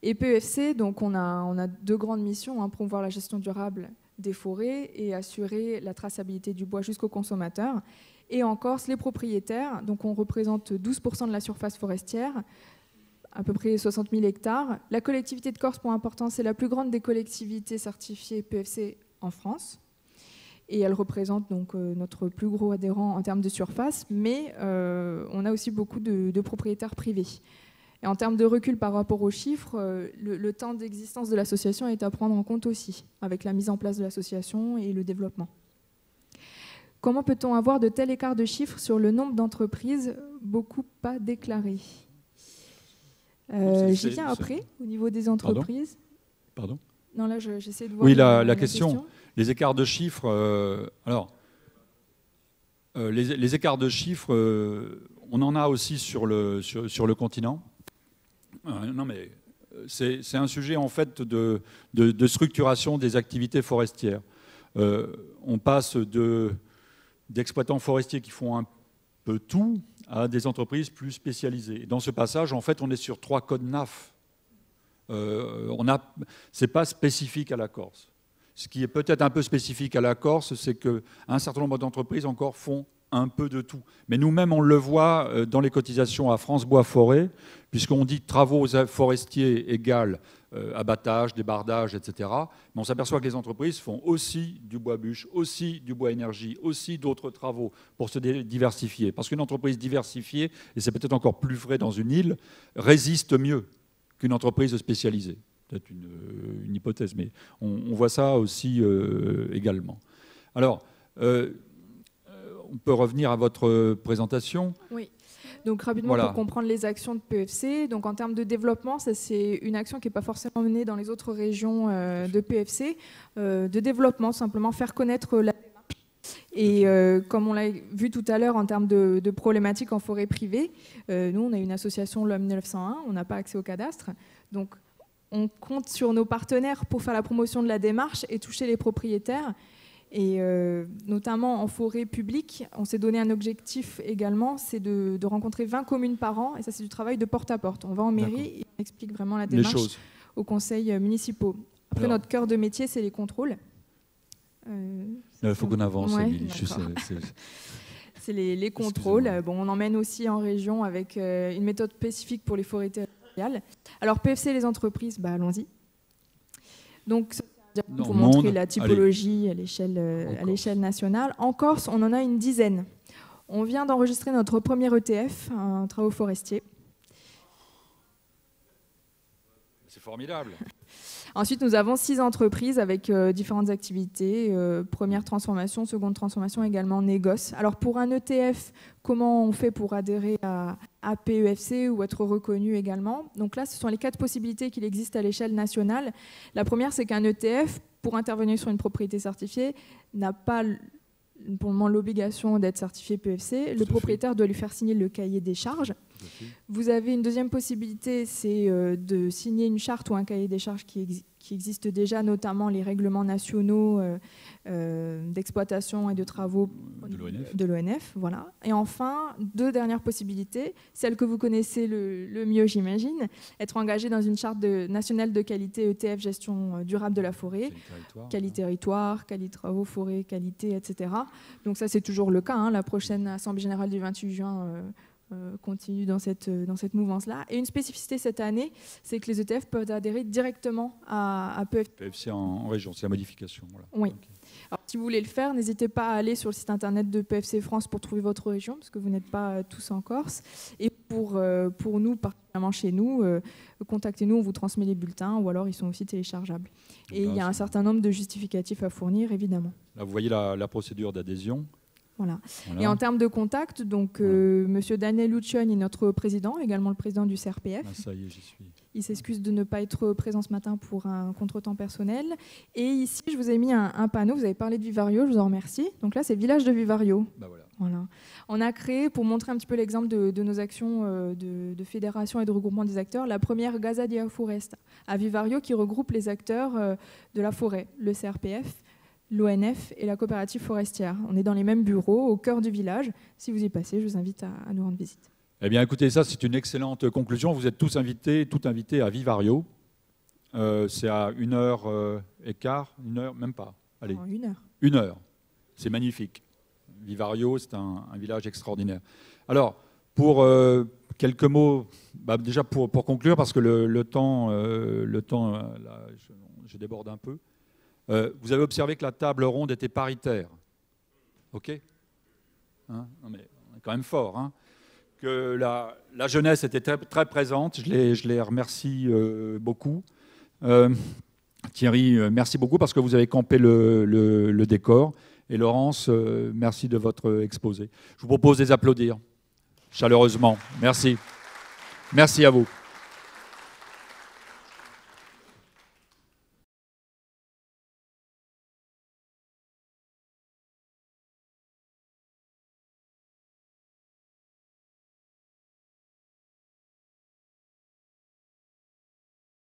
S7: Et PFC, donc on a, on a deux grandes missions, hein, promouvoir la gestion durable des forêts et assurer la traçabilité du bois jusqu'au consommateur. Et en Corse, les propriétaires, donc on représente 12% de la surface forestière, à peu près 60 000 hectares. La collectivité de Corse, pour important, c'est la plus grande des collectivités certifiées PFC en France. Et elle représente donc euh, notre plus gros adhérent en termes de surface, mais euh, on a aussi beaucoup de propriétaires privés. Et en termes de recul par rapport aux chiffres, euh, le, le temps d'existence de l'association est à prendre en compte aussi, avec la mise en place de l'association et le développement. Comment peut-on avoir de tels écarts de chiffres sur le nombre d'entreprises beaucoup pas déclarées Euh, J'y viens après, au niveau des entreprises.
S2: Pardon
S7: Non, là, je- j'essaie de voir.
S2: Oui, la- la question. Les écarts de chiffres. euh, alors, euh, les, les écarts de chiffres, on en a aussi sur le, sur, sur le continent. Euh, non, mais euh, c'est un sujet en fait de, de- structuration des activités forestières. Euh, on passe de- d'exploitants forestiers qui font un peu tout à des entreprises plus spécialisées. Dans ce passage, en fait, on est sur trois codes NAF. Euh, a, c'est pas spécifique à la Corse. Ce qui est peut-être un peu spécifique à la Corse, c'est qu'un certain nombre d'entreprises encore font un peu de tout. Mais nous-mêmes, on le voit euh, dans les cotisations à France Bois Forêt, puisqu'on dit travaux forestiers égale euh, abattage, débardage, etc. Mais on s'aperçoit que les entreprises font aussi du bois bûche, aussi du bois énergie, aussi d'autres travaux pour se diversifier. Parce qu'une entreprise diversifiée, et c'est peut-être encore plus vrai dans une île, résiste mieux qu'une entreprise spécialisée. Peut-être une, hypothèse, mais on, voit ça aussi euh, également. Alors, on peut revenir à votre présentation.
S7: Oui. Donc rapidement pour comprendre les actions de PFC. Donc en termes de développement, ça c'est une action qui n'est pas forcément menée dans les autres régions euh, de PFC. Euh, de développement, simplement faire connaître la démarche. Et euh, comme on l'a vu tout à l'heure en termes de, problématiques en forêt privée, nous on a une association l'Homme 901, on n'a pas accès au cadastre. Donc on compte sur nos partenaires pour faire la promotion de la démarche et toucher les propriétaires. Et euh, notamment en forêt publique, on s'est donné un objectif également, c'est de, rencontrer 20 communes par an. Et ça, c'est du travail de porte à porte. On va en mairie et on explique vraiment la démarche aux conseils euh, municipaux. Après, notre cœur de métier, c'est les contrôles.
S2: Euh, il faut qu'on avance, *laughs*
S7: c'est les, contrôles. Bon, on emmène aussi en région avec une méthode spécifique pour les forêts territoriales. Alors, PFC, les entreprises, bah, allons-y. Donc, pour montrer la typologie à l'échelle, euh, à l'échelle nationale. En Corse, on en a une dizaine. On vient d'enregistrer notre premier ETF, un travaux forestier.
S2: C'est formidable. *laughs*
S7: Ensuite, nous avons six entreprises avec euh, différentes activités. Euh, première transformation, seconde transformation, également négoce. Alors pour un ETF, comment on fait pour adhérer à APEFC ou être reconnu également Donc là, ce sont les quatre possibilités qu'il existe à l'échelle nationale. La première, c'est qu'un ETF, pour intervenir sur une propriété certifiée, n'a pas pour le moment l'obligation d'être certifié PFC. Le propriétaire doit lui faire signer le cahier des charges. Vous avez une deuxième possibilité, c'est euh, de signer une charte ou un cahier des charges qui, qui existe déjà, notamment les règlements nationaux euh, euh, d'exploitation et de travaux de l'ONF. Voilà. Et enfin, deux dernières possibilités, celle que vous connaissez le, mieux, j'imagine, être engagé dans une charte nationale de qualité ETF gestion durable de la forêt, qualité territoire, qualité travaux, forêt, qualité, etc. Donc ça, c'est toujours le cas. Hein. La prochaine Assemblée générale du 28 juin euh, continue dans cette, euh, dans cette mouvance-là. Et une spécificité cette année, c'est que les ETF peuvent adhérer directement à, à PFC.
S2: PFC en, région, c'est la modification.
S7: Oui. Alors, si vous voulez le faire, n'hésitez pas à aller sur le site internet de PFC France pour trouver votre région, parce que vous n'êtes pas euh, tous en Corse. Et pour, pour nous, particulièrement chez nous, contactez-nous, on vous transmet les bulletins, ou alors ils sont aussi téléchargeables. Et il y a un certain nombre de justificatifs à fournir, évidemment.
S2: Là, vous voyez la, la procédure d'adhésion.
S7: Voilà. Et en termes de contact, donc euh, Monsieur Daniel Lucion est notre président, également le président du CRPF.
S2: Ah, ça y est, j'y suis.
S7: Il s'excuse de ne pas être présent ce matin pour un contretemps personnel. Et ici, je vous ai mis un, panneau. Vous avez parlé de Vivario, je vous en remercie. Donc là, c'est le village de Vivario.
S2: Bah voilà.
S7: voilà. On a créé, pour montrer un petit peu l'exemple de, nos actions euh, de, fédération et de regroupement des acteurs, la première Gazadia Forest à Vivario qui regroupe les acteurs euh, de la forêt, le CRPF, l'ONF et la coopérative forestière. On est dans les mêmes bureaux, au cœur du village. Si vous y passez, je vous invite à, nous rendre visite.
S2: Eh bien, écoutez, ça, c'est une excellente conclusion. Vous êtes tous invités, tout invités à Vivario. Euh, c'est à une heure euh, et quart, une heure, même pas.
S7: Allez. une heure.
S2: Une heure. C'est magnifique. Vivario, c'est un, village extraordinaire. Alors, pour euh, quelques mots, bah, déjà pour, pour, conclure, parce que le, temps, le temps là, je déborde un peu. Euh, vous avez observé que la table ronde était paritaire. OK hein non mais on est quand même fort. Hein que la, jeunesse était très, présente. Je les, je remercie euh, beaucoup. Euh, Thierry, merci beaucoup parce que vous avez campé le, le décor. Et Laurence, merci de votre exposé. Je vous propose de les applaudir chaleureusement. Merci. Merci à vous.